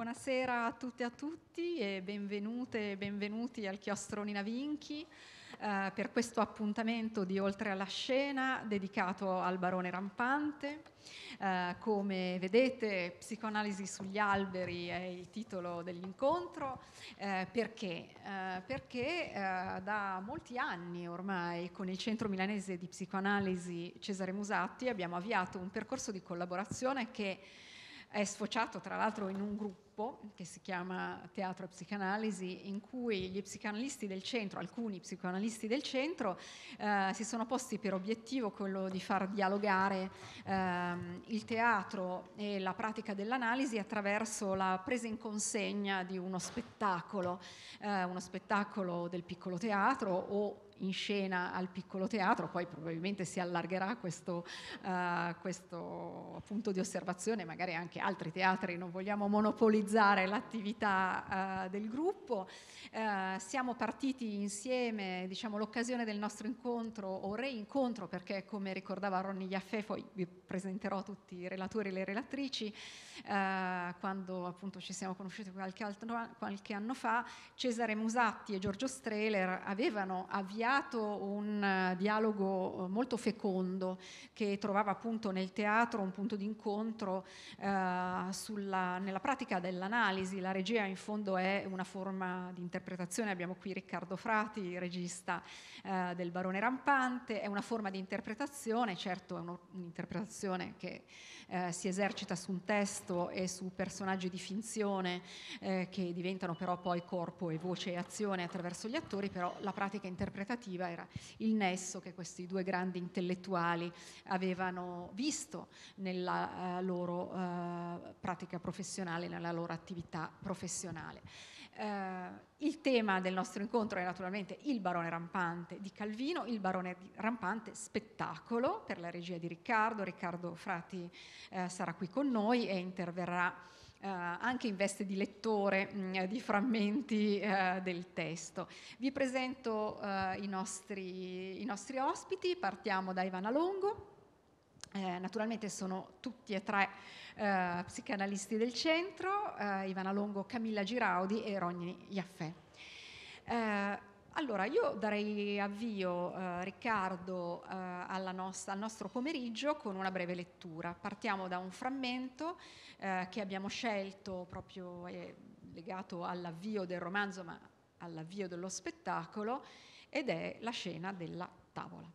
Buonasera a tutte e a tutti e benvenute e benvenuti al chiostro Nina Vinchi eh, per questo appuntamento di Oltre alla scena dedicato al barone rampante. Eh, come vedete, Psicoanalisi sugli alberi è il titolo dell'incontro. Eh, perché? Eh, perché eh, da molti anni ormai con il Centro Milanese di Psicoanalisi Cesare Musatti abbiamo avviato un percorso di collaborazione che è sfociato tra l'altro in un gruppo che si chiama Teatro e Psicanalisi, in cui gli psicanalisti del centro, alcuni psicoanalisti del centro, eh, si sono posti per obiettivo quello di far dialogare eh, il teatro e la pratica dell'analisi attraverso la presa in consegna di uno spettacolo, eh, uno spettacolo del piccolo teatro o in scena al piccolo teatro, poi probabilmente si allargherà questo, uh, questo punto di osservazione, magari anche altri teatri, non vogliamo monopolizzare l'attività uh, del gruppo. Uh, siamo partiti insieme, diciamo l'occasione del nostro incontro o reincontro, perché come ricordava Ronny Iaffè, poi vi presenterò tutti i relatori e le relatrici, quando appunto ci siamo conosciuti qualche, altro, qualche anno fa, Cesare Musatti e Giorgio Strehler avevano avviato avviato un eh, dialogo eh, molto fecondo che trovava appunto nel teatro un punto di incontro eh, sulla, nella pratica dell'analisi. La regia in fondo è una forma di interpretazione, abbiamo qui Riccardo Frati, regista eh, del Barone Rampante, è una forma di interpretazione, certo è un'interpretazione che eh, si esercita su un testo e su personaggi di finzione eh, che diventano però poi corpo e voce e azione attraverso gli attori, però la pratica interpretativa era il nesso che questi due grandi intellettuali avevano visto nella uh, loro uh, pratica professionale, nella loro attività professionale. Uh, il tema del nostro incontro è naturalmente il barone rampante di Calvino, il barone rampante spettacolo per la regia di Riccardo. Riccardo Frati eh, sarà qui con noi e interverrà eh, anche in veste di lettore mh, mm, di frammenti eh, del testo. Vi presento eh, i nostri, i, nostri, ospiti, partiamo da Ivana Longo. Eh, naturalmente sono tutti e tre eh, psicanalisti del centro, eh, Ivana Longo, Camilla Giraudi e Rogni Iaffè. Eh, allora, io darei avvio, eh, Riccardo, eh, nostra, al nostro pomeriggio con una breve lettura. Partiamo da un frammento eh, che abbiamo scelto proprio legato all'avvio del romanzo, ma all'avvio dello spettacolo, ed è la scena della tavola.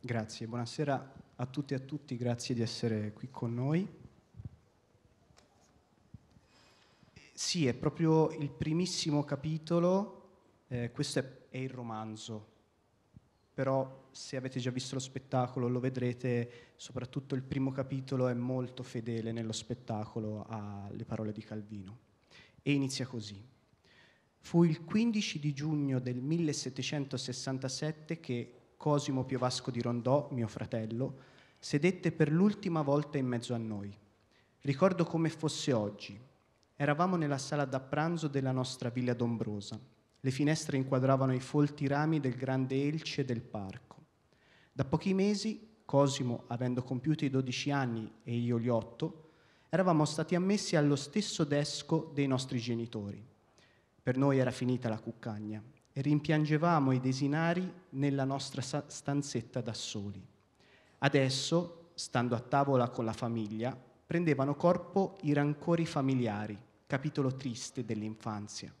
Grazie, buonasera a tutti e a tutti, grazie di essere qui con noi. Sì, è proprio il primissimo capitolo, eh, questo è, è, il romanzo, però se avete già visto lo spettacolo lo vedrete, soprattutto il primo capitolo è molto fedele nello spettacolo alle parole di Calvino. E inizia così. Fu il 15 di giugno del 1767 che Cosimo Piovasco di Rondò, mio fratello, sedette per l'ultima volta in mezzo a noi. Ricordo come fosse oggi. Eravamo nella sala da pranzo della nostra villa d'Ombrosa. Le finestre inquadravano i folti rami del grande elce del parco. Da pochi mesi, Cosimo, avendo compiuto i 12 anni e io gli 8, eravamo stati ammessi allo stesso desco dei nostri genitori. Per noi era finita la cuccagna e rimpiangevamo i desinari nella nostra stanzetta da soli. Adesso, stando a tavola con la famiglia, prendevano corpo i rancori familiari, capitolo triste dell'infanzia.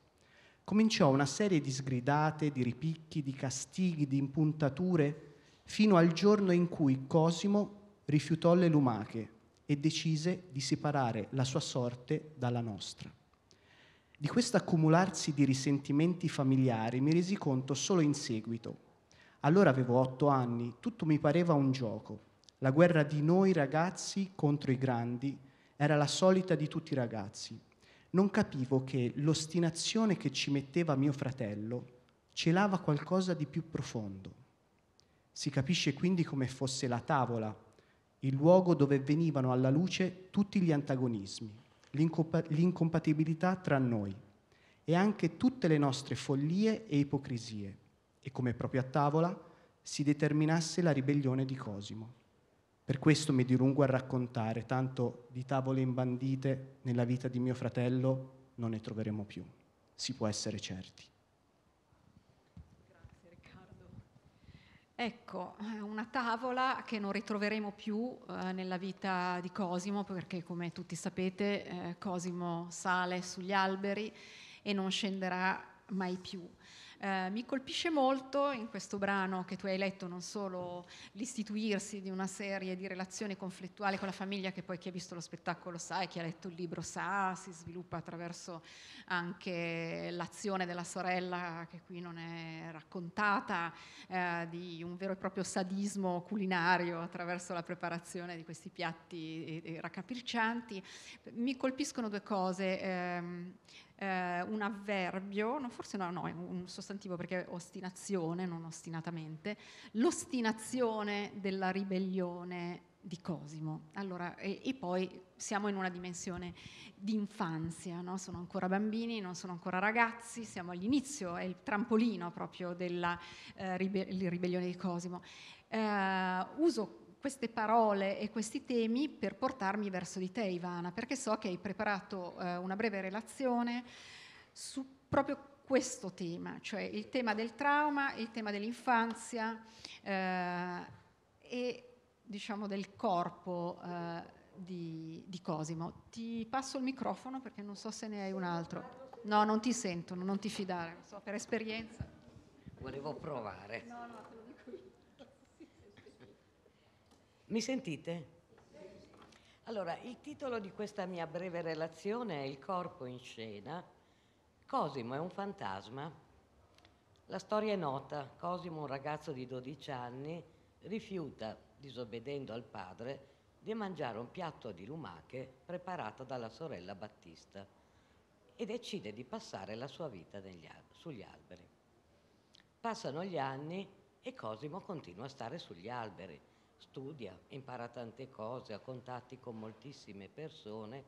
Cominciò una serie di sgridate, di ripicchi, di castighi, di impuntature, fino al giorno in cui Cosimo rifiutò le lumache e decise di separare la sua sorte dalla nostra. Di questo accumularsi di risentimenti familiari mi resi conto solo in seguito. Allora avevo otto anni, tutto mi pareva un gioco. La guerra di noi ragazzi contro i grandi era la solita di tutti i ragazzi. Non capivo che l'ostinazione che ci metteva mio fratello celava qualcosa di più profondo. Si capisce quindi come fosse la tavola, il luogo dove venivano alla luce tutti gli antagonismi l'incompatibilità tra noi e anche tutte le nostre follie e ipocrisie e come proprio a tavola si determinasse la ribellione di Cosimo. Per questo mi dilungo a raccontare, tanto di tavole imbandite nella vita di mio fratello non ne troveremo più. Si può essere certi. Grazie Riccardo. Ecco, una tavola che non ritroveremo più eh, nella vita di Cosimo, perché come tutti sapete eh, Cosimo sale sugli alberi e non scenderà mai più. Eh, mi colpisce molto in questo brano che tu hai letto non solo l'istituirsi di una serie di relazioni conflittuali con la famiglia che poi chi ha visto lo spettacolo sa e chi ha letto il libro sa, si sviluppa attraverso anche l'azione della sorella che qui non è raccontata, eh, di un vero e proprio sadismo culinario attraverso la preparazione di questi piatti eh, raccapriccianti. Mi colpiscono due cose. Ehm, eh, un avverbio, no, forse no, no, è un sostantivo perché è ostinazione, non ostinatamente, l'ostinazione della ribellione di Cosimo. Allora, e, e poi siamo in una dimensione di infanzia, no? sono ancora bambini, non sono ancora ragazzi, siamo all'inizio, è il trampolino proprio della eh, ribe- ribellione di Cosimo. Eh, uso queste parole e questi temi per portarmi verso di te, Ivana, perché so che hai preparato eh, una breve relazione su proprio questo tema, cioè il tema del trauma, il tema dell'infanzia eh, e diciamo del corpo eh, di, di, Cosimo. Ti passo il microfono perché non so se ne hai un altro. No, non ti sentono, non ti fidare, so, per esperienza. Volevo provare. No, no, Mi sentite? Allora, il titolo di questa mia breve relazione è Il corpo in scena. Cosimo è un fantasma. La storia è nota. Cosimo, un ragazzo di 12 anni, rifiuta, disobbedendo al padre, di mangiare un piatto di lumache preparato dalla sorella Battista e decide di passare la sua vita al- sugli alberi. Passano gli anni e Cosimo continua a stare sugli alberi studia, impara tante cose, ha contatti con moltissime persone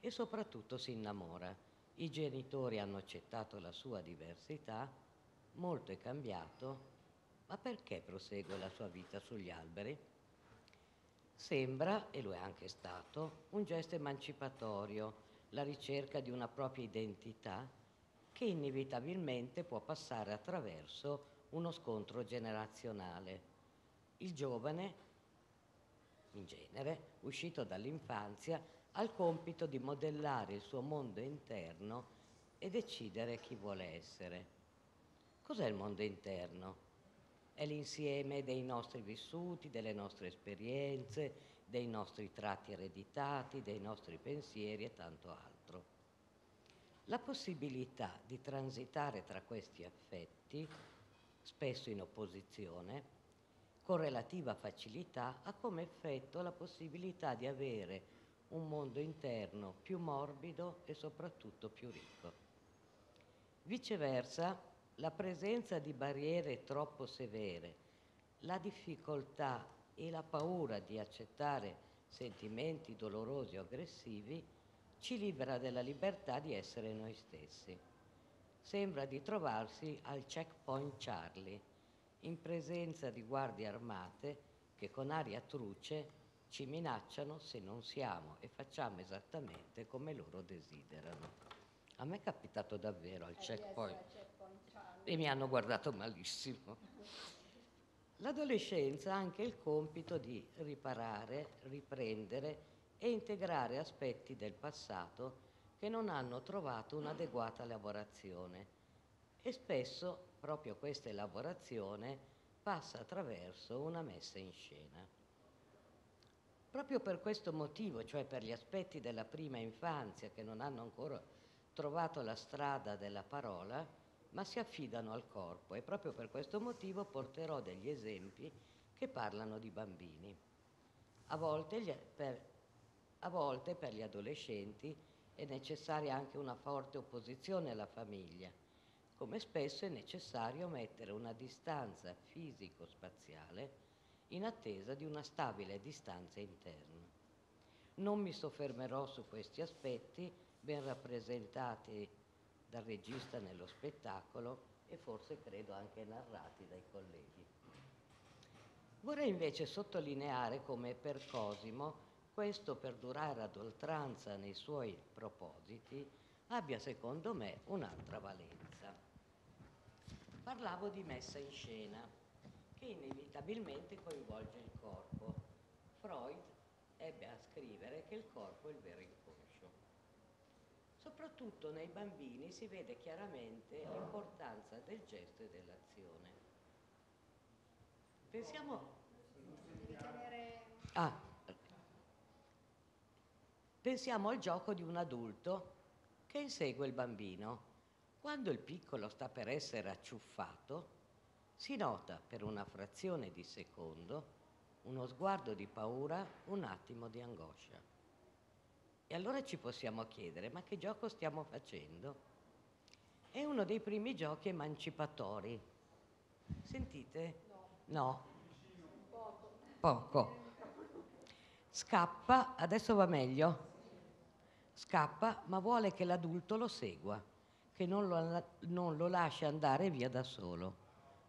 e soprattutto si innamora. I genitori hanno accettato la sua diversità, molto è cambiato, ma perché prosegue la sua vita sugli alberi? Sembra, e lo è anche stato, un gesto emancipatorio, la ricerca di una propria identità che inevitabilmente può passare attraverso uno scontro generazionale il giovane, in genere, uscito dall'infanzia, ha il compito di modellare il suo mondo interno e decidere chi vuole essere. Cos'è il mondo interno? È l'insieme dei nostri vissuti, delle nostre esperienze, dei nostri tratti ereditati, dei nostri pensieri e tanto altro. La possibilità di transitare tra questi affetti, spesso in opposizione, con relativa facilità ha come effetto la possibilità di avere un mondo interno più morbido e soprattutto più ricco. Viceversa, la presenza di barriere troppo severe, la difficoltà e la paura di accettare sentimenti dolorosi o aggressivi ci libera della libertà di essere noi stessi. Sembra di trovarsi al checkpoint Charlie, in presenza di guardie armate che con aria truce ci minacciano se non siamo e facciamo esattamente come loro desiderano. A me è capitato davvero al checkpoint e mi hanno guardato malissimo. L'adolescenza ha anche il compito di riparare, riprendere e integrare aspetti del passato che non hanno trovato un'adeguata lavorazione e spesso proprio questa elaborazione passa attraverso una messa in scena. Proprio per questo motivo, cioè per gli aspetti della prima infanzia che non hanno ancora trovato la strada della parola, ma si affidano al corpo e proprio per questo motivo porterò degli esempi che parlano di bambini. A volte, gli, per, a volte per gli adolescenti è necessaria anche una forte opposizione alla famiglia, come spesso è necessario mettere una distanza fisico-spaziale in attesa di una stabile distanza interna. Non mi soffermerò su questi aspetti ben rappresentati dal regista nello spettacolo e forse credo anche narrati dai colleghi. Vorrei invece sottolineare come per Cosimo questo perdurare ad oltranza nei suoi propositi abbia secondo me un'altra valenza. Parlavo di messa in scena che inevitabilmente coinvolge il corpo. Freud ebbe a scrivere che il corpo è il vero inconscio. Soprattutto nei bambini si vede chiaramente l'importanza del gesto e dell'azione. Pensiamo... Ah, pensiamo al gioco di un adulto che insegue il bambino. Quando il piccolo sta per essere acciuffato, si nota per una frazione di secondo uno sguardo di paura, un attimo di angoscia. E allora ci possiamo chiedere, ma che gioco stiamo facendo? È uno dei primi giochi emancipatori. Sentite? No. Poco. Poco. Scappa, adesso va meglio? Scappa, ma vuole che l'adulto lo segua, che non lo, non lo lasci andare via da solo.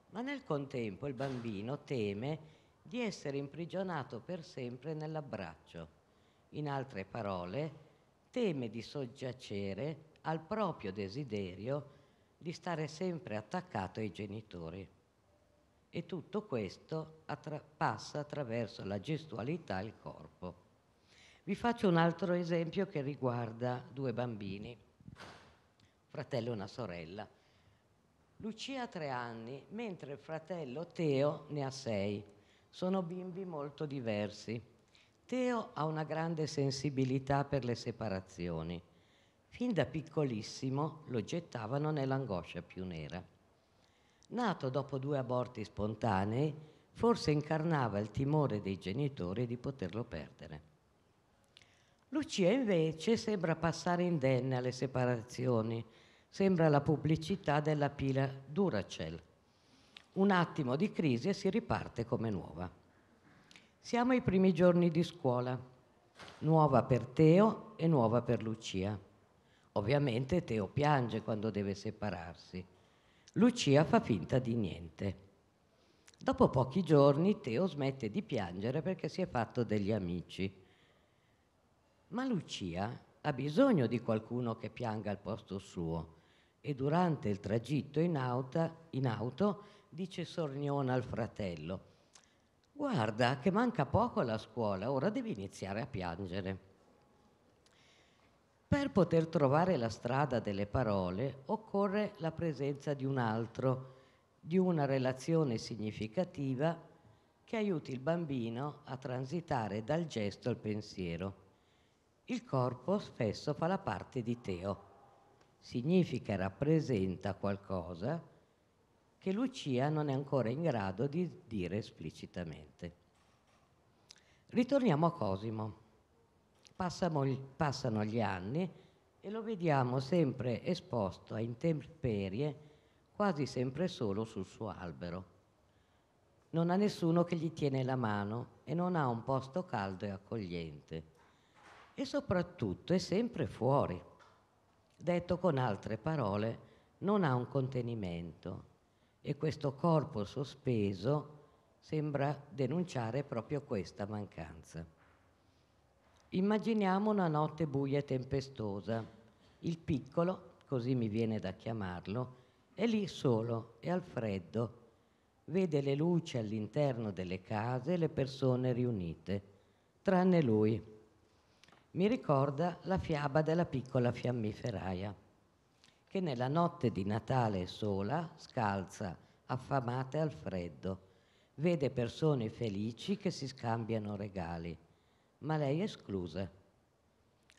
Ma nel contempo il bambino teme di essere imprigionato per sempre nell'abbraccio. In altre parole, teme di soggiacere al proprio desiderio di stare sempre attaccato ai genitori. E tutto questo attra- passa attraverso la gestualità e il corpo. Vi faccio un altro esempio che riguarda due bambini, fratello e una sorella. Lucia ha tre anni, mentre il fratello Teo ne ha sei. Sono bimbi molto diversi. Teo ha una grande sensibilità per le separazioni. Fin da piccolissimo lo gettavano nell'angoscia più nera. Nato dopo due aborti spontanei, forse incarnava il timore dei genitori di poterlo perdere. Lucia invece sembra passare indenne alle separazioni, sembra la pubblicità della pila Duracell un attimo di crisi e si riparte come nuova. Siamo ai primi giorni di scuola, nuova per Teo e nuova per Lucia. Ovviamente Teo piange quando deve separarsi. Lucia fa finta di niente. Dopo pochi giorni Teo smette di piangere perché si è fatto degli amici. Ma Lucia ha bisogno di qualcuno che pianga al posto suo e durante il tragitto in, auto, in auto dice Sorniona al fratello, guarda che manca poco alla scuola, ora devi iniziare a piangere. Per poter trovare la strada delle parole occorre la presenza di un altro, di una relazione significativa che aiuti il bambino a transitare dal gesto al pensiero. Il corpo spesso fa la parte di Teo, significa rappresenta qualcosa che Lucia non è ancora in grado di dire esplicitamente. Ritorniamo a Cosimo. Passano gli anni e lo vediamo sempre esposto a intemperie, quasi sempre solo sul suo albero. Non ha nessuno che gli tiene la mano e non ha un posto caldo e accogliente. E soprattutto è sempre fuori. Detto con altre parole, non ha un contenimento, e questo corpo sospeso sembra denunciare proprio questa mancanza. Immaginiamo una notte buia e tempestosa. Il piccolo, così mi viene da chiamarlo, è lì solo e al freddo. Vede le luci all'interno delle case e le persone riunite, tranne lui. Mi ricorda la fiaba della piccola fiammiferaia che nella notte di Natale sola, scalza, affamata e al freddo, vede persone felici che si scambiano regali, ma lei è esclusa.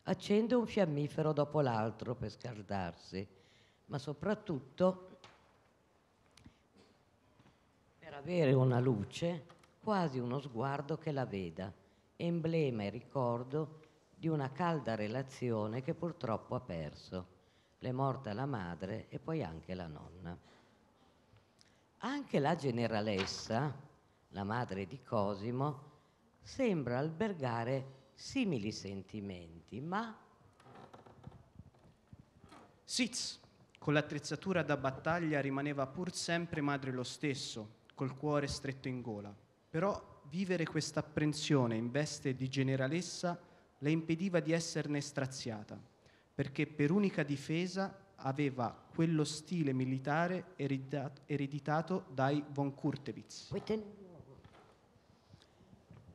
Accende un fiammifero dopo l'altro per scaldarsi, ma soprattutto per avere una luce, quasi uno sguardo che la veda, emblema e ricordo di una calda relazione che purtroppo ha perso le è morta la madre e poi anche la nonna. Anche la generalessa, la madre di Cosimo, sembra albergare simili sentimenti, ma... Sitz, con l'attrezzatura da battaglia, rimaneva pur sempre madre lo stesso, col cuore stretto in gola. Però vivere questa apprensione in veste di generalessa le impediva di esserne straziata, perché per unica difesa aveva quello stile militare ereditato, dai von Kurtewitz.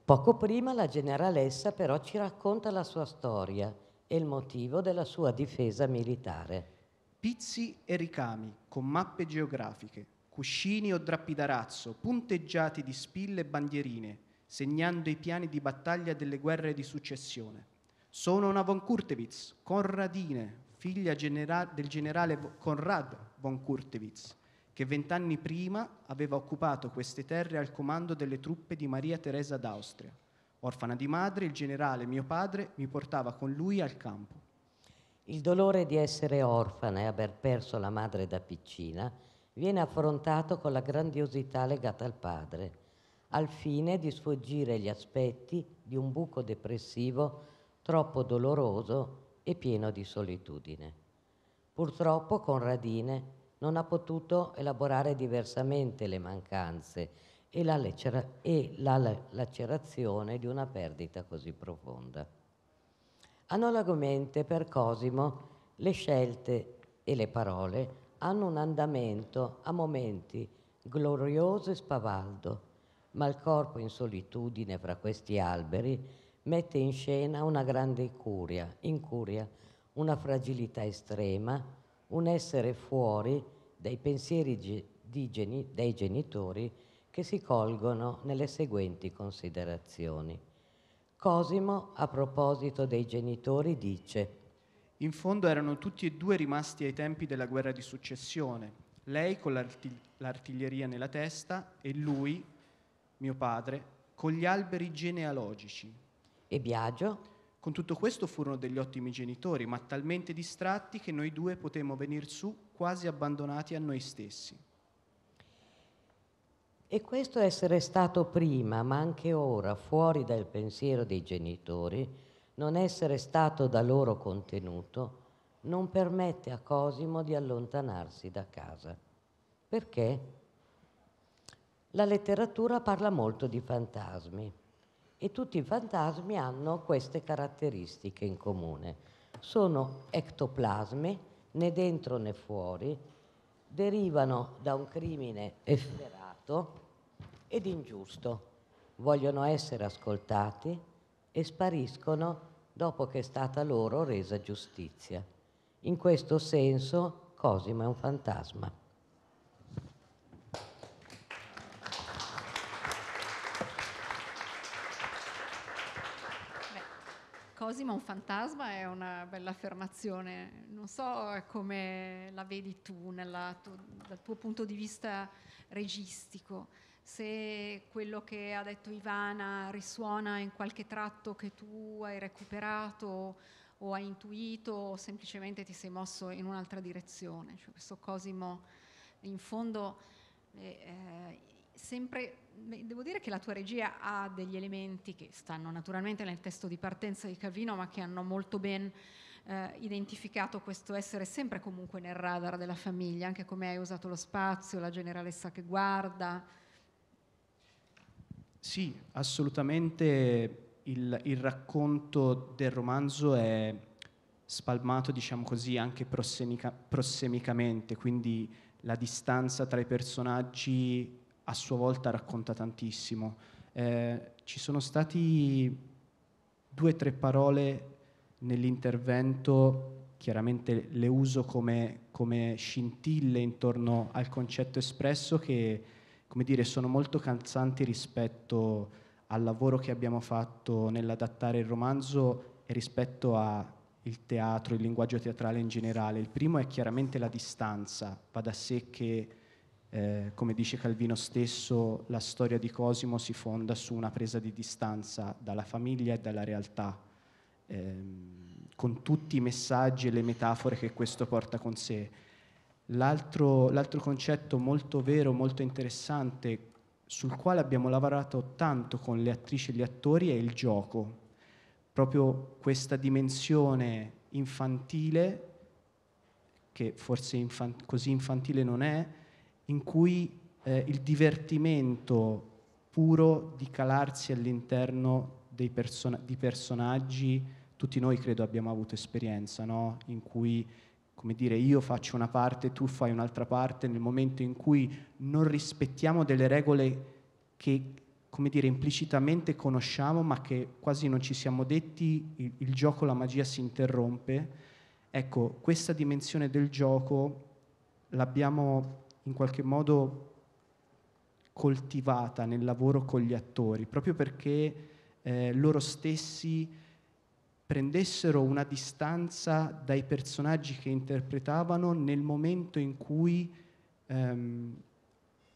Poco prima la generalessa però ci racconta la sua storia e il motivo della sua difesa militare. Pizzi e ricami con mappe geografiche, cuscini o drappi d'arazzo, punteggiati di spille e bandierine, segnando i piani di battaglia delle guerre di successione. Sono una von Kurtewitz, Conradine, figlia genera- del generale Konrad von Kurtewitz, che vent'anni prima aveva occupato queste terre al comando delle truppe di Maria Teresa d'Austria. Orfana di madre, il generale, mio padre, mi portava con lui al campo. Il dolore di essere orfana e aver perso la madre da piccina viene affrontato con la grandiosità legata al padre, al fine di sfuggire agli aspetti di un buco depressivo troppo doloroso e pieno di solitudine. Purtroppo Conradine non ha potuto elaborare diversamente le mancanze e la, lecera- e la lacerazione di una perdita così profonda. Analogamente per Cosimo le scelte e le parole hanno un andamento a momenti glorioso e spavaldo, ma il corpo in solitudine fra questi alberi mette in scena una grande incuria, incuria, una fragilità estrema, un essere fuori dai pensieri geni, dei genitori che si colgono nelle seguenti considerazioni. Cosimo, a proposito dei genitori, dice In fondo erano tutti e due rimasti ai tempi della guerra di successione, lei con l'artig- l'artiglieria nella testa e lui, mio padre, con gli alberi genealogici, e Biagio? Con tutto questo furono degli ottimi genitori, ma talmente distratti che noi due potemmo venir su quasi abbandonati a noi stessi. E questo essere stato prima, ma anche ora, fuori dal pensiero dei genitori, non essere stato da loro contenuto, non permette a Cosimo di allontanarsi da casa. Perché? La letteratura parla molto di fantasmi e tutti i fantasmi hanno queste caratteristiche in comune. Sono ectoplasmi, né dentro né fuori, derivano da un crimine efferato ed ingiusto, vogliono essere ascoltati e spariscono dopo che è stata loro resa giustizia. In questo senso Cosimo è un fantasma. Cosimo un fantasma è una bella affermazione. Non so come la vedi tu, nella, tu dal tuo punto di vista registico, se quello che ha detto Ivana risuona in qualche tratto che tu hai recuperato o hai intuito o semplicemente ti sei mosso in un'altra direzione. Cioè, questo Cosimo in fondo eh, eh sempre, devo dire che la tua regia ha degli elementi che stanno naturalmente nel testo di partenza di Calvino, ma che hanno molto ben eh, identificato questo essere sempre comunque nel radar della famiglia, anche come hai usato lo spazio, la generalessa che guarda. Sì, assolutamente il, il racconto del romanzo è spalmato, diciamo così, anche prossemica, prossemicamente, quindi la distanza tra i personaggi a sua volta racconta tantissimo. Eh, ci sono stati due o tre parole nell'intervento, chiaramente le uso come, come, scintille intorno al concetto espresso che, come dire, sono molto calzanti rispetto al lavoro che abbiamo fatto nell'adattare il romanzo e rispetto al teatro, il linguaggio teatrale in generale. Il primo è chiaramente la distanza, va da sé che eh, come dice Calvino stesso, la storia di Cosimo si fonda su una presa di distanza dalla famiglia e dalla realtà, ehm, con tutti i messaggi e le metafore che questo porta con sé. L'altro, l'altro concetto molto vero, molto interessante, sul quale abbiamo lavorato tanto con le attrici e gli attori, è il gioco. Proprio questa dimensione infantile, che forse infan- così infantile non è, in cui eh, il divertimento puro di calarsi all'interno person- di personaggi, tutti noi credo abbiamo avuto esperienza, no? in cui come dire io faccio una parte, tu fai un'altra parte, nel momento in cui non rispettiamo delle regole che come dire, implicitamente conosciamo ma che quasi non ci siamo detti, il, il gioco, la magia si interrompe. Ecco, questa dimensione del gioco l'abbiamo in qualche modo coltivata nel lavoro con gli attori, proprio perché eh, loro stessi prendessero una distanza dai personaggi che interpretavano nel momento in cui ehm,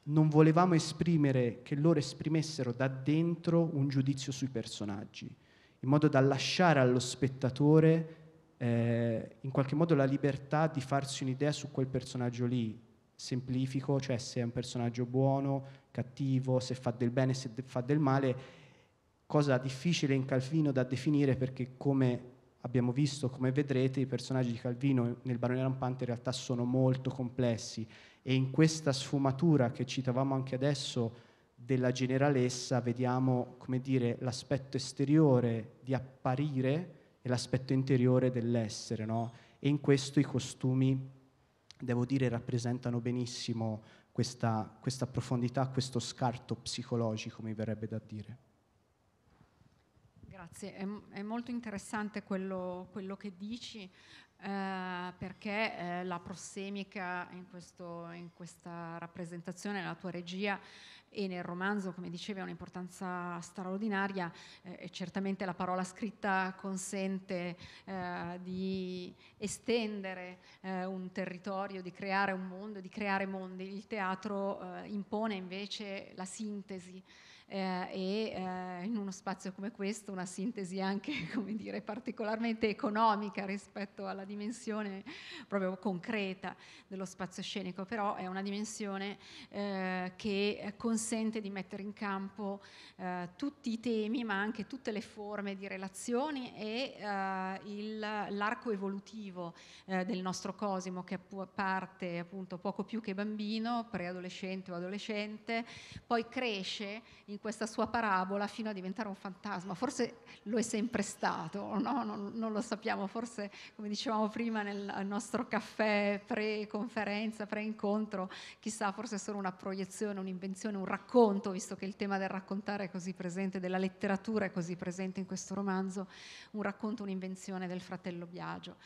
non volevamo esprimere, che loro esprimessero da dentro un giudizio sui personaggi, in modo da lasciare allo spettatore eh, in qualche modo la libertà di farsi un'idea su quel personaggio lì. Semplifico, cioè se è un personaggio buono, cattivo, se fa del bene, se fa del male, cosa difficile in Calvino da definire perché come abbiamo visto, come vedrete, i personaggi di Calvino nel Barone Rampante in realtà sono molto complessi e in questa sfumatura che citavamo anche adesso della generalessa vediamo, come dire, l'aspetto esteriore di apparire e l'aspetto interiore dell'essere, no? E in questo i costumi, devo dire, rappresentano benissimo questa, questa profondità, questo scarto psicologico, mi verrebbe da dire. Grazie, è, è molto interessante quello, quello che dici eh, perché eh, la prossemica in, questo, in, questa rappresentazione, nella tua regia e nel romanzo, come dicevi, ha un'importanza straordinaria eh, e certamente la parola scritta consente eh, di estendere eh, un territorio, di creare un mondo, di creare mondi. Il teatro eh, impone invece la sintesi eh, e eh, in uno spazio come questo una sintesi anche come dire, particolarmente economica rispetto alla dimensione proprio concreta dello spazio scenico, però è una dimensione eh, che consente di mettere in campo eh, tutti i temi ma anche tutte le forme di relazioni e eh, il, l'arco evolutivo eh, del nostro cosimo che parte appunto poco più che bambino, preadolescente o adolescente, poi cresce in questa sua parabola fino a diventare un fantasma. Forse lo è sempre stato, no? non, non, lo sappiamo, forse come dicevamo prima nel nostro caffè pre-conferenza, pre-incontro, chissà, forse è solo una proiezione, un'invenzione, un racconto, visto che il tema del raccontare è così presente, della letteratura è così presente in questo romanzo, un racconto, un'invenzione del fratello Biagio.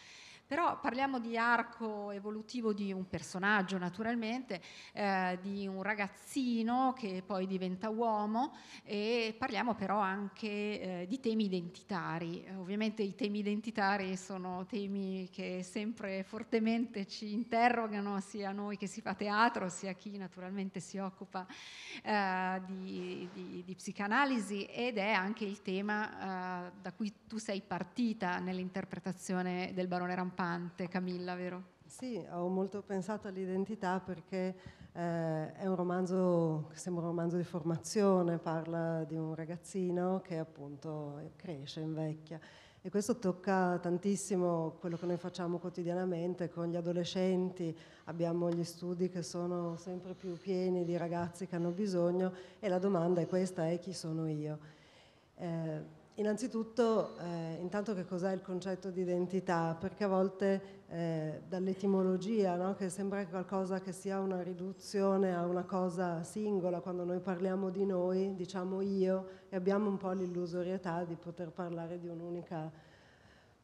Però parliamo di arco evolutivo di un personaggio naturalmente, eh, di un ragazzino che poi diventa uomo e parliamo però anche eh, di temi identitari. Ovviamente i temi identitari sono temi che sempre fortemente ci interrogano sia noi che si fa teatro sia chi naturalmente si occupa eh, di, di, di, psicanalisi ed è anche il tema eh, da cui tu sei partita nell'interpretazione del barone Rampante rampante, Camilla, vero? Sì, ho molto pensato all'identità perché eh, è un romanzo che sembra un romanzo di formazione, parla di un ragazzino che appunto cresce, invecchia e questo tocca tantissimo quello che noi facciamo quotidianamente con gli adolescenti, abbiamo gli studi che sono sempre più pieni di ragazzi che hanno bisogno e la domanda è questa, è chi sono io? Eh, Innanzitutto, eh, intanto che cos'è il concetto di identità? Perché a volte eh, dall'etimologia, no? che sembra qualcosa che sia una riduzione a una cosa singola, quando noi parliamo di noi, diciamo io, e abbiamo un po' l'illusorietà di poter parlare di un'unica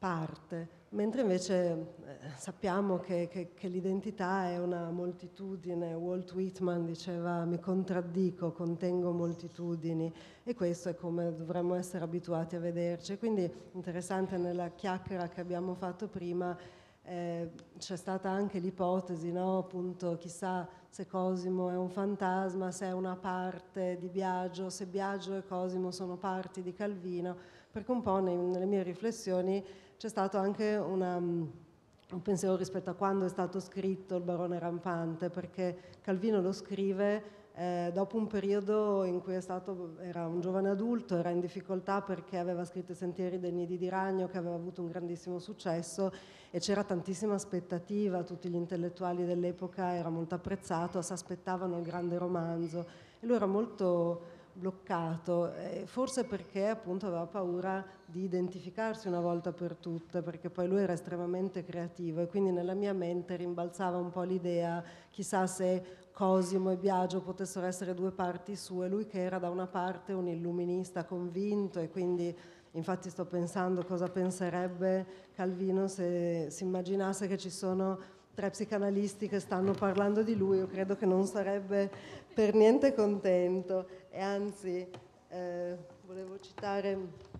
parte, mentre invece eh, sappiamo che, che, che, l'identità è una moltitudine. Walt Whitman diceva mi contraddico, contengo moltitudini e questo è come dovremmo essere abituati a vederci. Quindi interessante nella chiacchiera che abbiamo fatto prima eh, c'è stata anche l'ipotesi, no? appunto chissà se Cosimo è un fantasma, se è una parte di Biagio, se Biagio e Cosimo sono parti di Calvino, perché un po' nei, nelle mie riflessioni c'è stato anche una, mm, un pensiero rispetto a quando è stato scritto il barone rampante, perché Calvino lo scrive eh, dopo un periodo in cui stato, era un giovane adulto, era in difficoltà perché aveva scritto I sentieri dei nidi di ragno, che aveva avuto un grandissimo successo e c'era tantissima aspettativa, tutti gli intellettuali dell'epoca era molto apprezzato, si aspettavano il grande romanzo. E lui era molto bloccato, eh, forse perché appunto aveva paura di identificarsi una volta per tutte, perché poi lui era estremamente creativo e quindi nella mia mente rimbalzava un po' l'idea, chissà se Cosimo e Biagio potessero essere due parti sue, lui che era da una parte un illuminista convinto e quindi infatti sto pensando cosa penserebbe Calvino se si immaginasse che ci sono tre psicanalisti che stanno parlando di lui, io credo che non sarebbe per niente contento e anzi eh, volevo citare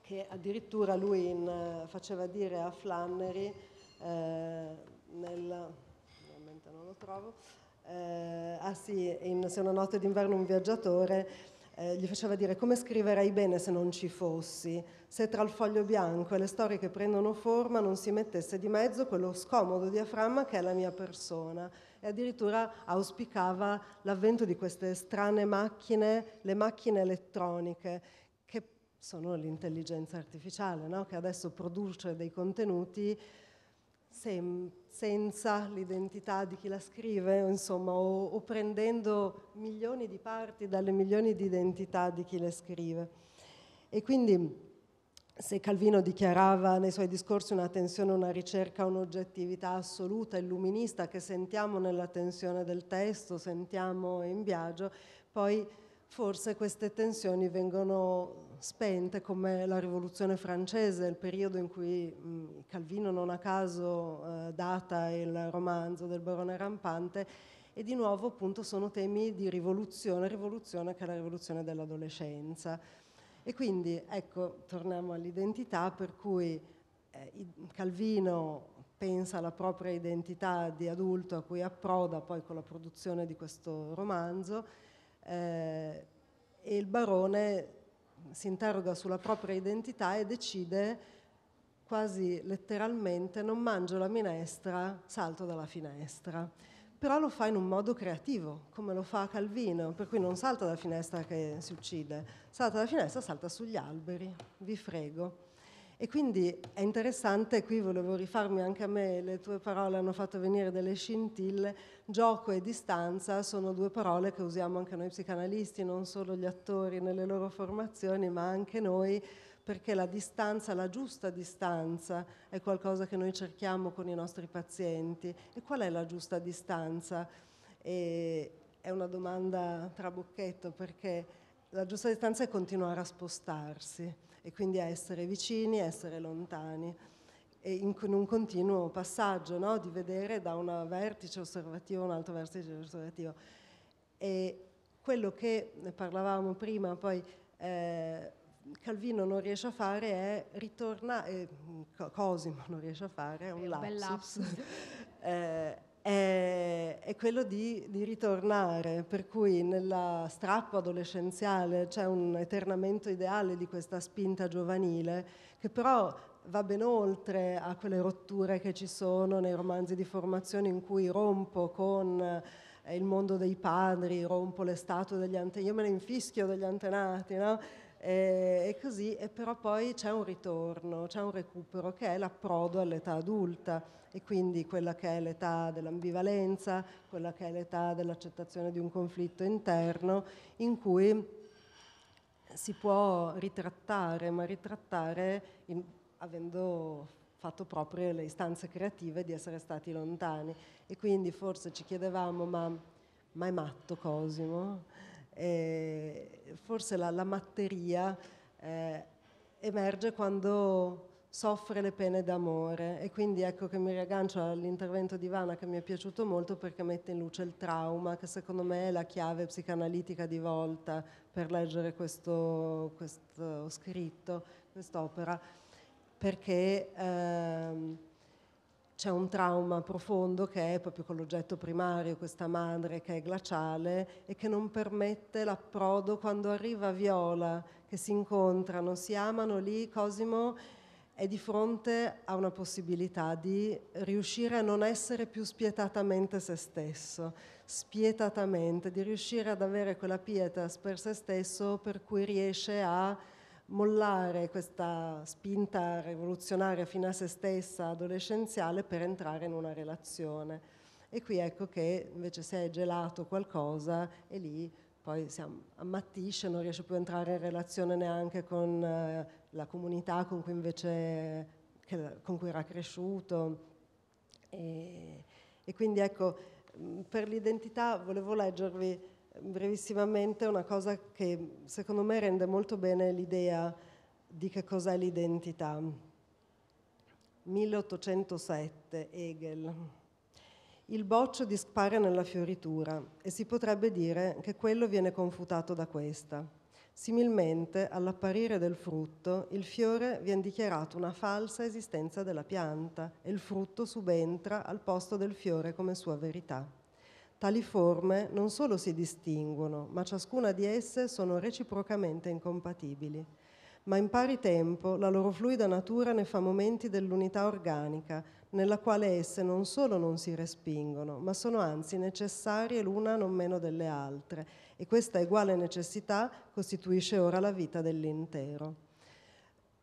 che addirittura lui in, faceva dire a Flannery eh, nella, non lo trovo, eh, ah sì, in Se una notte d'inverno un viaggiatore, eh, gli faceva dire come scriverei bene se non ci fossi, se tra il foglio bianco e le storie che prendono forma non si mettesse di mezzo quello scomodo diaframma che è la mia persona. E addirittura auspicava l'avvento di queste strane macchine, le macchine elettroniche, che sono l'intelligenza artificiale, no? che adesso produce dei contenuti sem- senza l'identità di chi la scrive, insomma, o, o, prendendo milioni di parti dalle milioni di identità di chi le scrive. E quindi se Calvino dichiarava nei suoi discorsi una tensione, una ricerca, un'oggettività assoluta, illuminista, che sentiamo nella tensione del testo, sentiamo in Biagio, poi forse queste tensioni vengono spente come la rivoluzione francese, il periodo in cui mh, Calvino non a caso eh, data il romanzo del barone rampante e di nuovo appunto sono temi di rivoluzione, rivoluzione che è la rivoluzione dell'adolescenza. E quindi ecco, torniamo all'identità per cui eh, Calvino pensa alla propria identità di adulto a cui approda poi con la produzione di questo romanzo eh, e il barone si interroga sulla propria identità e decide quasi letteralmente non mangio la minestra, salto dalla finestra. Però lo fa in un modo creativo, come lo fa Calvino, per cui non salta dalla finestra che si uccide, salta dalla finestra, salta sugli alberi, vi frego. E quindi è interessante, qui volevo rifarmi anche a me, le tue parole hanno fatto venire delle scintille, gioco e distanza sono due parole che usiamo anche noi psicanalisti, non solo gli attori nelle loro formazioni, ma anche noi, perché la distanza, la giusta distanza, è qualcosa che noi cerchiamo con i nostri pazienti. E qual è la giusta distanza? E è una domanda trabocchetto perché la giusta distanza è continuare a spostarsi e quindi a essere vicini, essere lontani in, in un continuo passaggio no? di vedere da un vertice osservativo a un altro vertice osservativo. E quello che ne parlavamo prima, poi eh, Calvino non riesce a fare è ritornare, eh, Cosimo non riesce a fare, è un lapsus, lapsus. eh, è, è quello di, di, ritornare, per cui nella strappo adolescenziale c'è un eternamento ideale di questa spinta giovanile che però va ben oltre a quelle rotture che ci sono nei romanzi di formazione in cui rompo con eh, il mondo dei padri, rompo le statue degli antenati, io me ne infischio degli antenati, no? E, così, e però poi c'è un ritorno, c'è un recupero che è l'approdo all'età adulta e quindi quella che è l'età dell'ambivalenza, quella che è l'età dell'accettazione di un conflitto interno in cui si può ritrattare, ma ritrattare in, avendo fatto proprio le istanze creative di essere stati lontani. E quindi forse ci chiedevamo, ma, ma è matto Cosimo? E forse la, la matteria eh, emerge quando soffre le pene d'amore. E quindi ecco che mi riaggancio all'intervento di Ivana che mi è piaciuto molto perché mette in luce il trauma che secondo me è la chiave psicanalitica di volta per leggere questo, questo scritto, quest'opera, perché ehm, c'è un trauma profondo che è proprio con l'oggetto primario, questa madre che è glaciale e che non permette l'approdo quando arriva Viola, che si incontrano, si amano lì, Cosimo è di fronte a una possibilità di riuscire a non essere più spietatamente se stesso, spietatamente, di riuscire ad avere quella pietas per se stesso per cui riesce a mollare questa spinta rivoluzionaria fino a se stessa adolescenziale per entrare in una relazione. E qui ecco che invece se è gelato qualcosa e lì poi si ammattisce, non riesce più a entrare in relazione neanche con eh, la comunità con cui invece che, con cui era cresciuto. E, e quindi ecco, per l'identità volevo leggervi brevissimamente una cosa che secondo me rende molto bene l'idea di che cos'è l'identità. 1807, Hegel. Il boccio dispare nella fioritura e si potrebbe dire che quello viene confutato da questa. Similmente, all'apparire del frutto, il fiore viene dichiarato una falsa esistenza della pianta e il frutto subentra al posto del fiore come sua verità. Tali forme non solo si distinguono, ma ciascuna di esse sono reciprocamente incompatibili. Ma in pari tempo la loro fluida natura ne fa momenti dell'unità organica, nella quale esse non solo non si respingono, ma sono anzi necessarie l'una non meno delle altre, e questa uguale necessità costituisce ora la vita dell'intero.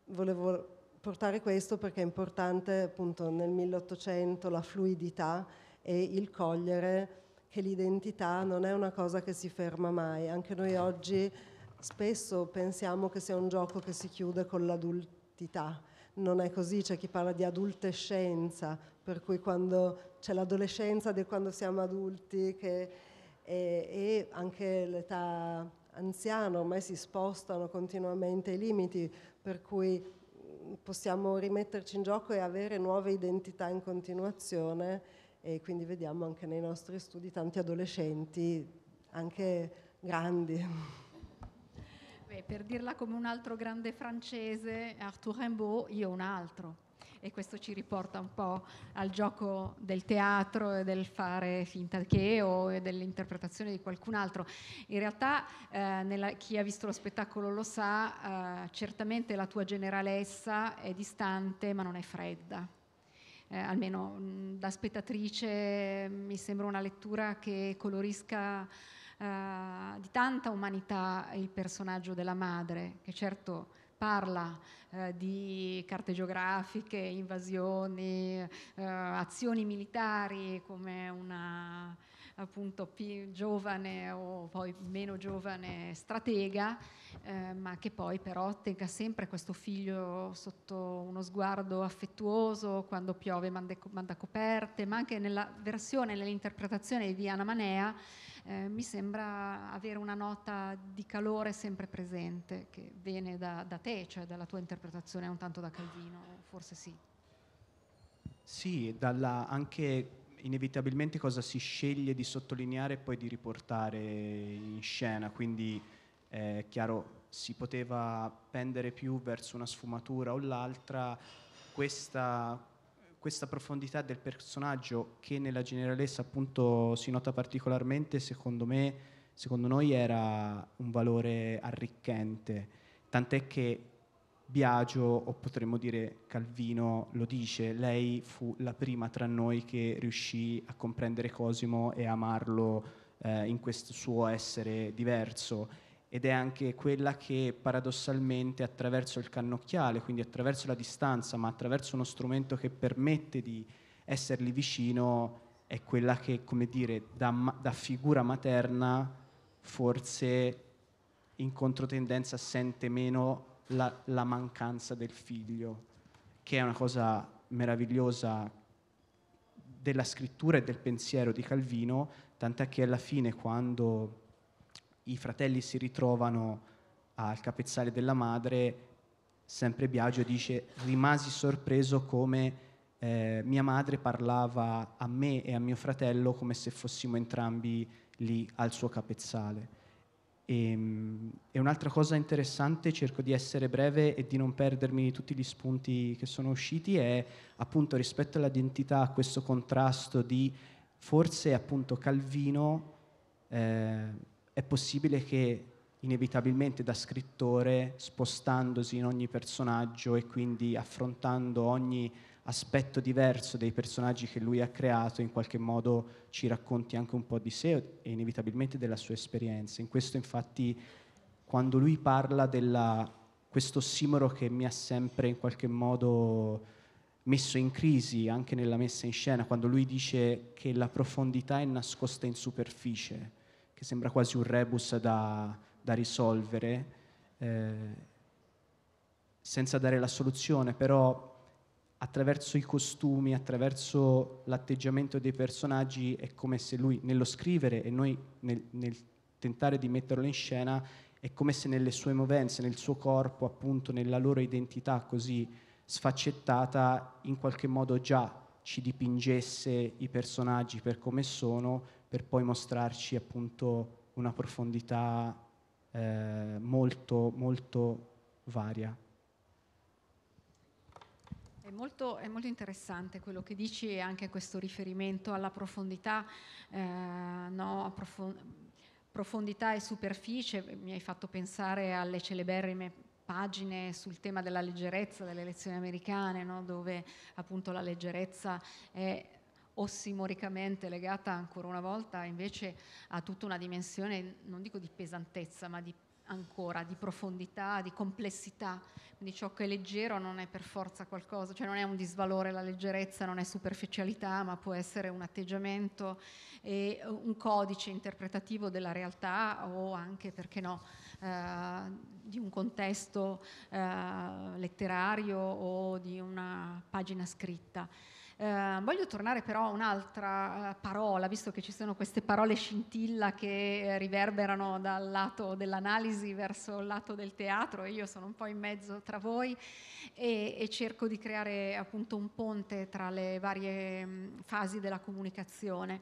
Volevo portare questo perché è importante appunto nel 1800 la fluidità e il cogliere che l'identità non è una cosa che si ferma mai. Anche noi oggi spesso pensiamo che sia un gioco che si chiude con l'adultità. Non è così, c'è chi parla di adultescenza, per cui quando c'è l'adolescenza di quando siamo adulti che, e, e anche l'età anziana ormai si spostano continuamente i limiti, per cui possiamo rimetterci in gioco e avere nuove identità in continuazione e quindi vediamo anche nei nostri studi tanti adolescenti, anche grandi. Beh, per dirla come un altro grande francese, Arthur Rimbaud, io un altro. E questo ci riporta un po' al gioco del teatro e del fare finta che o dell'interpretazione di qualcun altro. In realtà, eh, nella, chi ha visto lo spettacolo lo sa, eh, certamente la tua generalessa è distante ma non è fredda eh, almeno mh, da spettatrice mi sembra una lettura che colorisca eh, di tanta umanità il personaggio della madre, che certo parla eh, di carte geografiche, invasioni, eh, azioni militari come una appunto più giovane o poi meno giovane stratega, eh, ma che poi però tenga sempre questo figlio sotto uno sguardo affettuoso quando piove manda, manda coperte, ma anche nella versione, nell'interpretazione di Anna Manea eh, mi sembra avere una nota di calore sempre presente che viene da, da te, cioè dalla tua interpretazione, non tanto da Calvino, forse sì. Sì, dalla, anche inevitabilmente cosa si sceglie di sottolineare e poi di riportare in scena, quindi è eh, chiaro si poteva pendere più verso una sfumatura o l'altra, questa, questa profondità del personaggio che nella generalessa appunto si nota particolarmente, secondo me, secondo noi era un valore arricchente, tant'è che Biagio, o potremmo dire Calvino, lo dice, lei fu la prima tra noi che riuscì a comprendere Cosimo e amarlo eh, in questo suo essere diverso. Ed è anche quella che paradossalmente attraverso il cannocchiale, quindi attraverso la distanza, ma attraverso uno strumento che permette di esserli vicino, è quella che, come dire, da, da figura materna forse in controtendenza sente meno la, la mancanza del figlio, che è una cosa meravigliosa della scrittura e del pensiero di Calvino, tant'è che alla fine quando i fratelli si ritrovano al capezzale della madre, sempre Biagio dice rimasi sorpreso come eh, mia madre parlava a me e a mio fratello come se fossimo entrambi lì al suo capezzale. E, ehm, e, un'altra cosa interessante, cerco di essere breve e di non perdermi tutti gli spunti che sono usciti, è appunto rispetto all'identità, questo contrasto di forse appunto Calvino, eh, è possibile che inevitabilmente da scrittore, spostandosi in ogni personaggio e quindi affrontando ogni aspetto diverso dei personaggi che lui ha creato, in qualche modo ci racconti anche un po' di sé e inevitabilmente della sua esperienza. In questo infatti quando lui parla di questo ossimoro che mi ha sempre in qualche modo messo in crisi anche nella messa in scena, quando lui dice che la profondità è nascosta in superficie, che sembra quasi un rebus da, da risolvere, eh, senza dare la soluzione, però attraverso i costumi, attraverso l'atteggiamento dei personaggi, è come se lui nello scrivere e noi nel, nel tentare di metterlo in scena, è come se nelle sue movenze, nel suo corpo, appunto nella loro identità così sfaccettata, in qualche modo già ci dipingesse i personaggi per come sono, per poi mostrarci appunto una profondità eh, molto, molto varia. Molto, è molto, interessante quello che dici e anche questo riferimento alla profondità, eh, no, profond- profondità e superficie. Mi hai fatto pensare alle celeberrime pagine sul tema della leggerezza delle elezioni americane, no, dove appunto la leggerezza è ossimoricamente legata ancora una volta invece a tutta una dimensione, non dico di pesantezza, ma di ancora di profondità, di complessità. Quindi ciò che è leggero non è per forza qualcosa, cioè non è un disvalore la leggerezza, non è superficialità, ma può essere un atteggiamento e un codice interpretativo della realtà o anche, perché no, eh, di un contesto eh, letterario o di una pagina scritta. Eh, voglio tornare però a un'altra uh, parola, visto che ci sono queste parole scintilla che riverberano dal lato dell'analisi verso il lato del teatro, e io sono un po' in mezzo tra voi e, e cerco di creare appunto un ponte tra le varie mh, fasi della comunicazione.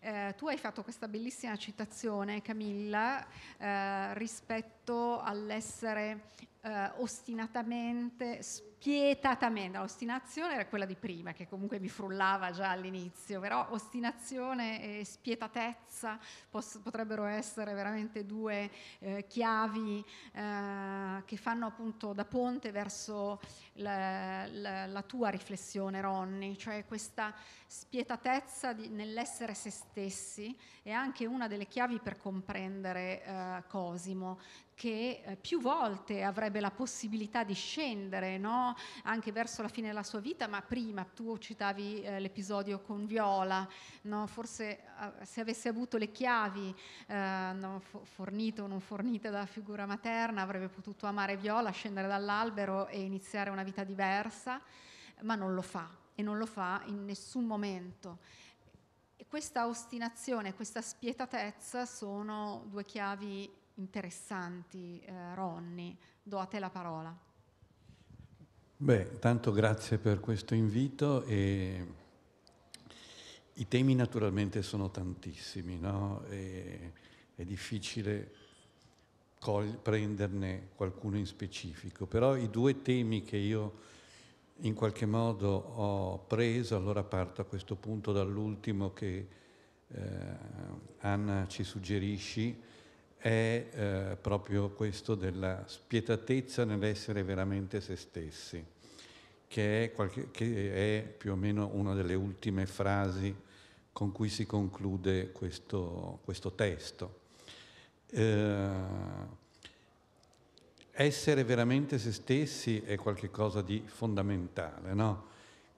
Eh, tu hai fatto questa bellissima citazione, Camilla, eh, rispetto all'essere eh, ostinatamente, spietatamente, l'ostinazione era quella di prima, che comunque mi frullava già all'inizio, però ostinazione e spietatezza poss- potrebbero essere veramente due eh, chiavi eh, che fanno appunto da ponte verso la, la, la tua riflessione, Ronny, cioè questa spietatezza di, nell'essere se stessi è anche una delle chiavi per comprendere eh, Cosimo, che eh, più volte avrebbe la possibilità di scendere no? anche verso la fine della sua vita, ma prima tu citavi eh, l'episodio con Viola, no? forse eh, se avesse avuto le chiavi eh, no? fornite o non fornite dalla figura materna avrebbe potuto amare Viola, scendere dall'albero e iniziare una vita diversa, ma non lo fa e non lo fa in nessun momento. E questa ostinazione, questa spietatezza sono due chiavi interessanti, eh, Ronny. Do a te la parola. Beh, tanto grazie per questo invito e i temi naturalmente sono tantissimi, no? E è difficile prenderne qualcuno in specifico, però i due temi che io in qualche modo ho preso, allora parto a questo punto dall'ultimo che eh, Anna ci suggerisci, è eh, proprio questo della spietatezza nell'essere veramente se stessi, che è, qualche, che è, più o meno una delle ultime frasi con cui si conclude questo, questo testo. Eh, essere veramente se stessi è qualcosa di fondamentale, no?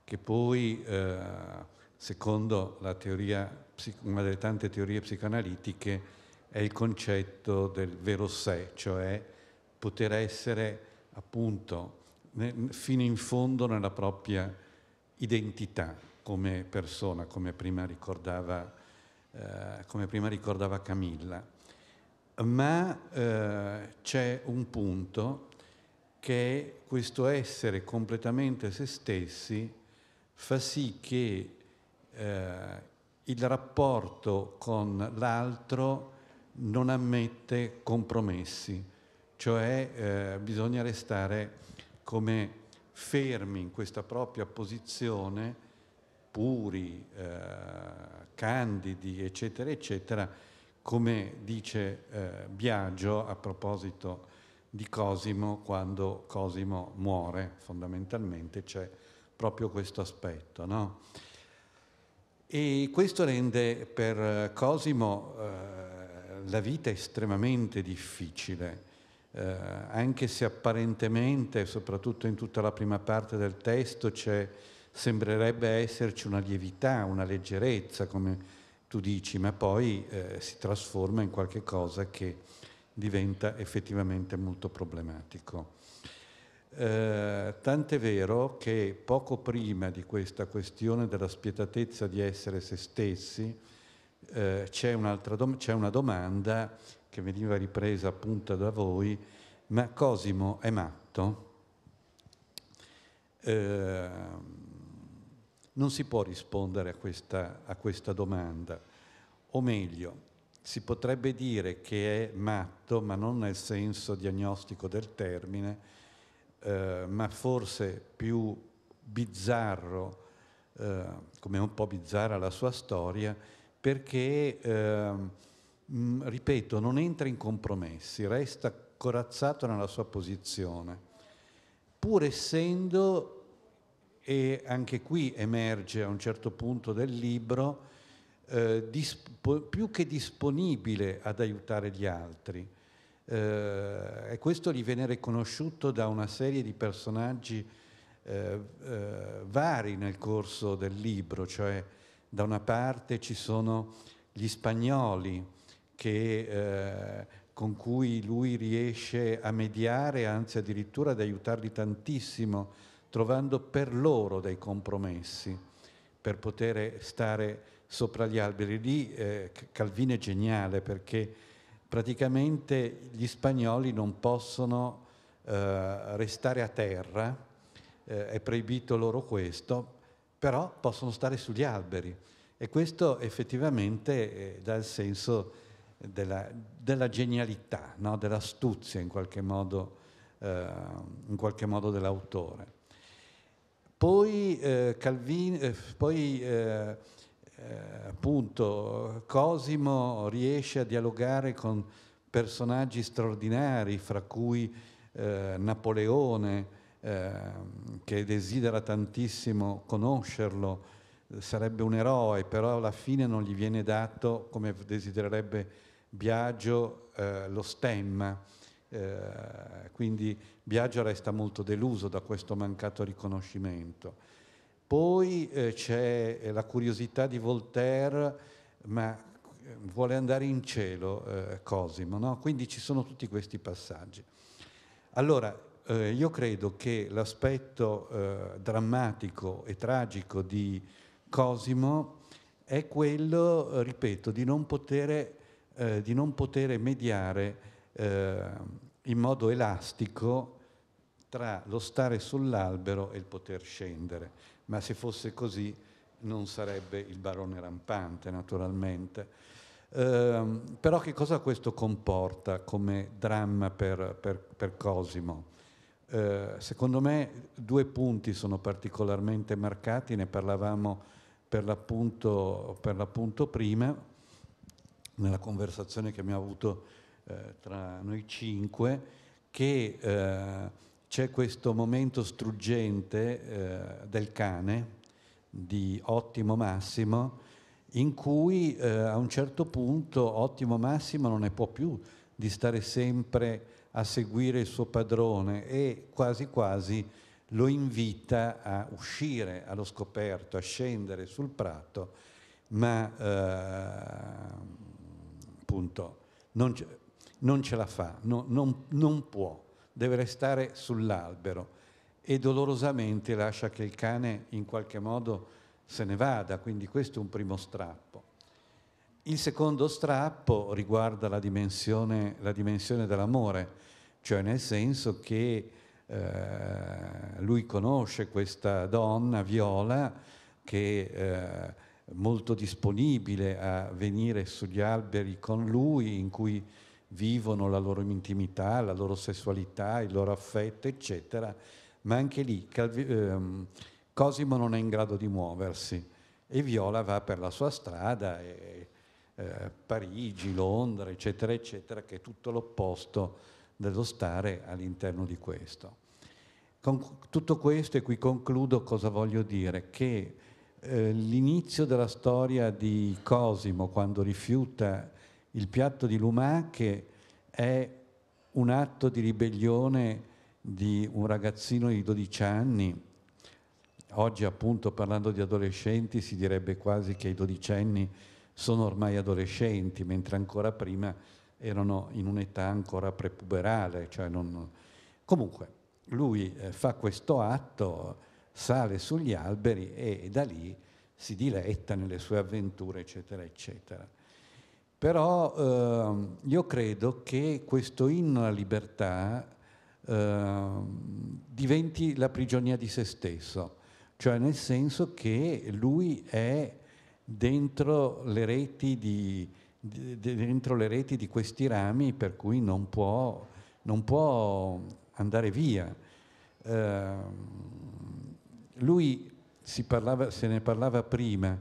che poi, eh, secondo teoria, una delle tante teorie psicoanalitiche, è il concetto del vero sé, cioè poter essere appunto fino in fondo nella propria identità come persona, come prima ricordava, eh, come prima ricordava Camilla. Ma eh, c'è un punto che questo essere completamente se stessi fa sì che eh, il rapporto con l'altro non ammette compromessi, cioè eh, bisogna restare come fermi in questa propria posizione, puri, eh, candidi, eccetera, eccetera, come dice eh, Biagio a proposito di Cosimo, quando Cosimo muore, fondamentalmente c'è proprio questo aspetto. No? E questo rende per Cosimo eh, la vita è estremamente difficile, eh, anche se apparentemente, soprattutto in tutta la prima parte del testo, sembrerebbe esserci una lievità, una leggerezza, come tu dici, ma poi eh, si trasforma in qualche cosa che diventa effettivamente molto problematico. Eh, tant'è vero che poco prima di questa questione della spietatezza di essere se stessi eh, c'è, dom- c'è, una domanda che veniva ripresa appunto da voi, ma Cosimo è matto? Eh, non si può rispondere a questa, a questa domanda, o meglio, si potrebbe dire che è matto, ma non nel senso diagnostico del termine, eh, ma forse più bizzarro, eh, come un po' bizzarra la sua storia, perché, eh, ripeto, non entra in compromessi, resta corazzato nella sua posizione, pur essendo, e anche qui emerge a un certo punto del libro, eh, disp- più che disponibile ad aiutare gli altri. Eh, e questo gli viene riconosciuto da una serie di personaggi eh, eh, vari nel corso del libro, cioè da una parte ci sono gli spagnoli che, eh, con cui lui riesce a mediare, anzi addirittura ad aiutarli tantissimo, trovando per loro dei compromessi per poter stare sopra gli alberi. Lì eh, Calvino è geniale perché praticamente gli spagnoli non possono eh, restare a terra, eh, è proibito loro questo, però possono stare sugli alberi e questo effettivamente eh, dà il senso della, della genialità, no? dell'astuzia in qualche modo, eh, in qualche modo dell'autore. Poi, eh, Calvin, eh, poi eh, eh, appunto Cosimo riesce a dialogare con personaggi straordinari, fra cui eh, Napoleone, eh, che desidera tantissimo conoscerlo, sarebbe un eroe, però alla fine non gli viene dato, come desidererebbe Biagio, eh, lo stemma. Eh, quindi Biagio resta molto deluso da questo mancato riconoscimento. Poi eh, c'è la curiosità di Voltaire, ma eh, vuole andare in cielo eh, Cosimo, no? quindi ci sono tutti questi passaggi. Allora, eh, io credo che l'aspetto eh, drammatico e tragico di Cosimo è quello, ripeto, di non poter, di non poter mediare in modo elastico tra lo stare sull'albero e il poter scendere ma se fosse così non sarebbe il barone rampante, naturalmente. Eh, però che cosa questo comporta come dramma per, per, per Cosimo? Eh, secondo me due punti sono particolarmente marcati, ne parlavamo per l'appunto, per l'appunto prima, nella conversazione che abbiamo avuto eh, tra noi cinque, che eh, c'è questo momento struggente eh, del cane di Ottimo Massimo in cui eh, a un certo punto Ottimo Massimo non ne può più di stare sempre a seguire il suo padrone e quasi quasi lo invita a uscire allo scoperto, a scendere sul prato, ma eh, appunto non non ce, la fa, no, non, non può deve restare sull'albero e dolorosamente lascia che il cane in qualche modo se ne vada, quindi questo è un primo strappo. Il secondo strappo riguarda la dimensione, la dimensione dell'amore, cioè nel senso che eh, lui conosce questa donna, Viola, che è eh, molto disponibile a venire sugli alberi con lui, in cui vivono la loro intimità, la loro sessualità, il loro affetto, eccetera, ma anche lì Calvi- ehm, Cosimo non è in grado di muoversi e Viola va per la sua strada, e, eh, Parigi, Londra, eccetera, eccetera, che è tutto l'opposto dello stare all'interno di questo. Con tutto questo, e qui concludo, cosa voglio dire? Che eh, l'inizio della storia di Cosimo, quando rifiuta il piatto di lumache è un atto di ribellione di un ragazzino di 12 anni. Oggi appunto parlando di adolescenti si direbbe quasi che i dodicenni sono ormai adolescenti, mentre ancora prima erano in un'età ancora prepuberale. Cioè non... Comunque, lui eh, fa questo atto, sale sugli alberi e, da lì si diletta nelle sue avventure, eccetera, eccetera. Però eh, io credo che questo inno alla libertà eh, diventi la prigionia di se stesso, cioè nel senso che lui è dentro le reti di, di, dentro le reti di questi rami per cui non può, non può andare via. Eh, lui parlava, se ne parlava prima,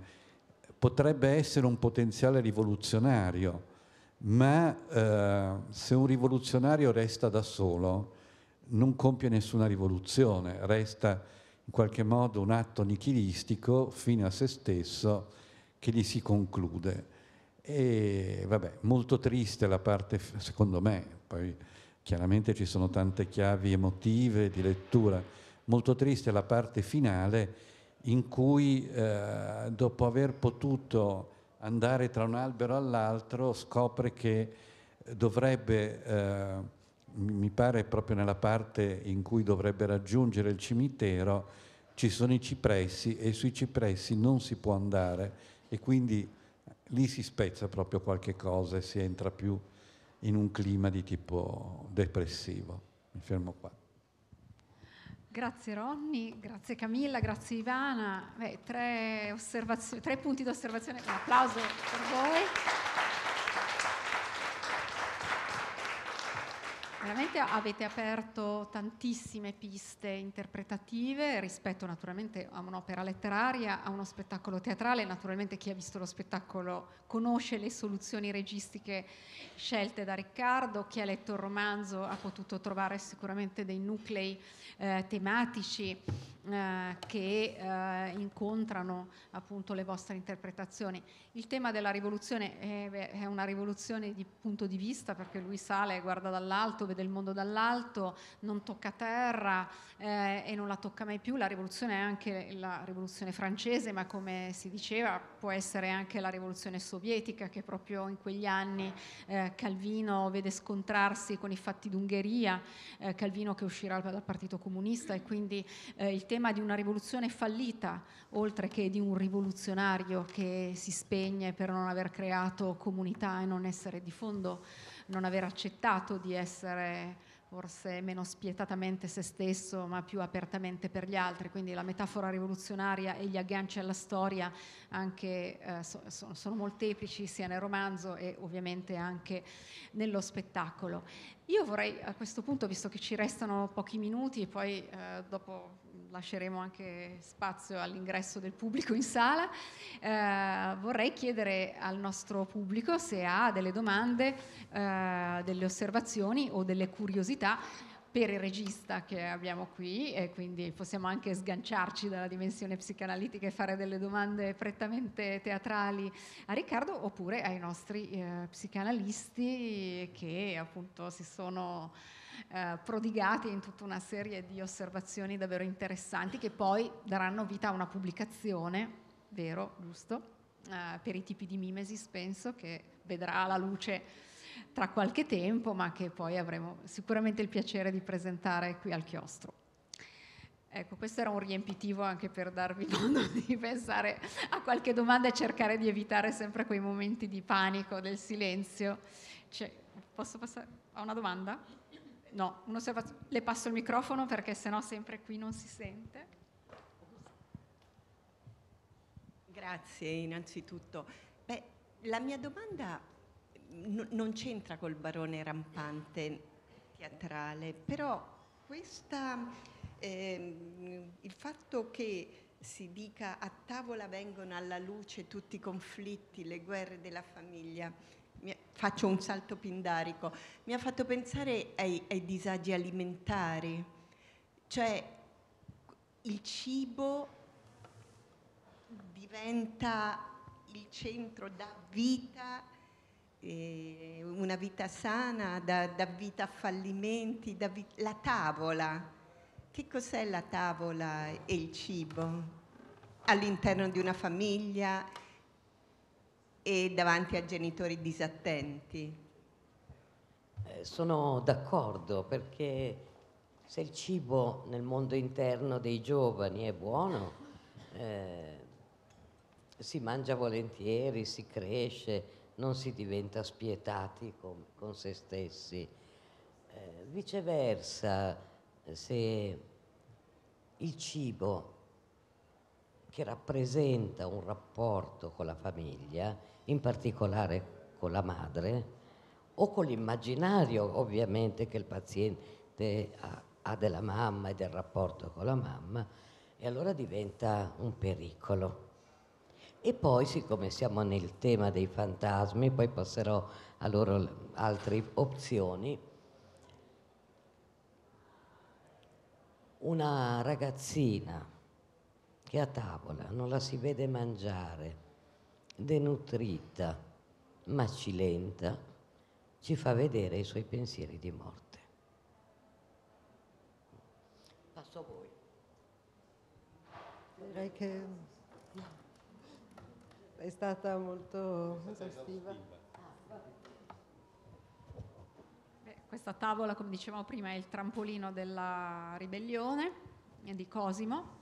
potrebbe essere un potenziale rivoluzionario, ma eh, se un rivoluzionario resta da solo, non compie nessuna rivoluzione, resta in qualche modo un atto nichilistico fino a se stesso che gli si conclude. E vabbè, molto triste la parte, secondo me, poi chiaramente ci sono tante chiavi emotive di lettura, molto triste la parte finale in cui eh, dopo aver potuto andare tra un albero all'altro scopre che dovrebbe eh, mi pare proprio nella parte in cui dovrebbe raggiungere il cimitero, ci sono i cipressi e sui cipressi non si può andare e quindi lì si spezza proprio qualche cosa e si entra più in un clima di tipo depressivo. Mi fermo qua. Grazie Ronny, grazie Camilla, grazie Ivana. Beh, tre, tre punti di osservazione, un applauso per voi. Veramente avete aperto tantissime piste interpretative rispetto naturalmente a un'opera letteraria, a uno spettacolo teatrale. Naturalmente chi ha visto lo spettacolo conosce le soluzioni registiche scelte da Riccardo, chi ha letto il romanzo ha potuto trovare sicuramente dei nuclei eh, tematici eh, che eh, incontrano appunto le vostre interpretazioni. Il tema della rivoluzione è, è, una rivoluzione di punto di vista perché lui sale, guarda dall'alto, vede il mondo dall'alto, non tocca terra eh, e non la tocca mai più. La rivoluzione è anche la rivoluzione francese, ma come si diceva può essere anche la rivoluzione sovietica che proprio in quegli anni eh, Calvino vede scontrarsi con i fatti d'Ungheria, eh, Calvino che uscirà dal Partito Comunista e quindi eh, il tema di una rivoluzione fallita, oltre che di un rivoluzionario che si spegne per non aver creato comunità e non essere di fondo, non aver accettato di essere forse meno spietatamente se stesso, ma più apertamente per gli altri. Quindi la metafora rivoluzionaria e gli agganci alla storia anche, eh, so, sono molteplici sia nel romanzo e ovviamente anche nello spettacolo. Io vorrei a questo punto, visto che ci restano pochi minuti e poi eh, dopo lasceremo anche spazio all'ingresso del pubblico in sala, eh, vorrei chiedere al nostro pubblico se ha delle domande, eh, delle osservazioni o delle curiosità per il regista che abbiamo qui e quindi possiamo anche sganciarci dalla dimensione psicanalitica e fare delle domande prettamente teatrali a Riccardo oppure ai nostri eh, psicanalisti che appunto si sono eh, prodigati in tutta una serie di osservazioni davvero interessanti che poi daranno vita a una pubblicazione, vero, giusto, eh, per i tipi di mimesis penso che vedrà la luce tra qualche tempo, ma che poi avremo sicuramente il piacere di presentare qui al chiostro. Ecco, questo era un riempitivo anche per darvi modo di pensare a qualche domanda e cercare di evitare sempre quei momenti di panico, del silenzio. Cioè, posso passare a una domanda? No, le passo il microfono perché sennò sempre qui non si sente. Grazie innanzitutto. Beh, la mia domanda n- non c'entra col barone rampante teatrale, però questa, eh, il fatto che si dica a tavola vengono alla luce tutti i conflitti, le guerre della famiglia, faccio un salto pindarico, mi ha fatto pensare ai, ai disagi alimentari, cioè il cibo diventa il centro, dà vita, eh, una vita sana, dà, dà, vita a fallimenti, dà vi- la tavola. Che cos'è la tavola e il cibo all'interno di una famiglia e davanti a genitori disattenti. Eh, sono d'accordo perché se il cibo nel mondo interno dei giovani è buono, eh, si mangia volentieri, si cresce, non si diventa spietati con, con se stessi. Eh, viceversa, se il cibo che rappresenta un rapporto con la famiglia, in particolare con la madre, o con l'immaginario ovviamente che il paziente ha, ha della mamma e del rapporto con la mamma, e allora diventa un pericolo. E poi, siccome siamo nel tema dei fantasmi, poi passerò a loro altre opzioni, una ragazzina che a tavola non la si vede mangiare, denutrita, macilenta, ci fa vedere i suoi pensieri di morte. Passo a voi. Direi che è stata molto esaustiva. Beh, questa tavola, come dicevamo prima, è il trampolino della ribellione di Cosimo.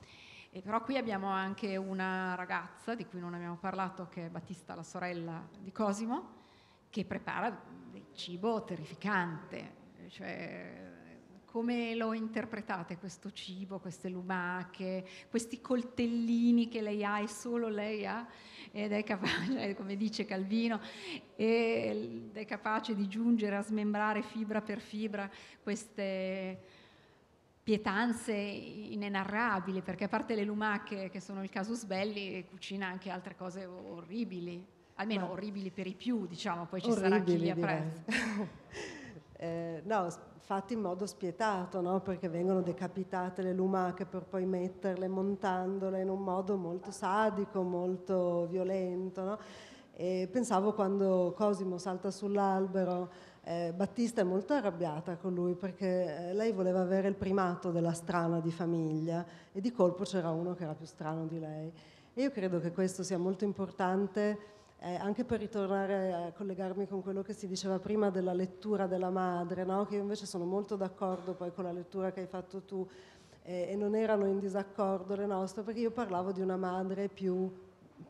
E però qui abbiamo anche una ragazza di cui non abbiamo parlato, che è Battista, la sorella di Cosimo, che prepara del cibo terrificante. Cioè, come lo interpretate questo cibo, queste lumache, questi coltellini che lei ha e solo lei ha ed è capace, come dice Calvino, ed è capace di giungere a smembrare fibra per fibra queste pietanze inenarrabili, perché a parte le lumache che sono il casus belli, cucina anche altre cose orribili, almeno Ma orribili per i più, diciamo, poi ci sarà chi li apprezza. eh, no, fatti in modo spietato, no? perché vengono decapitate le lumache per poi metterle montandole in un modo molto sadico, molto violento. No? E pensavo quando Cosimo salta sull'albero, eh, Battista è molto arrabbiata con lui perché eh, lei voleva avere il primato della strana di famiglia e di colpo c'era uno che era più strano di lei. E io credo che questo sia molto importante eh, anche per ritornare a collegarmi con quello che si diceva prima della lettura della madre, no? che io invece sono molto d'accordo poi con la lettura che hai fatto tu eh, e non erano in disaccordo le nostre, perché io parlavo di una madre più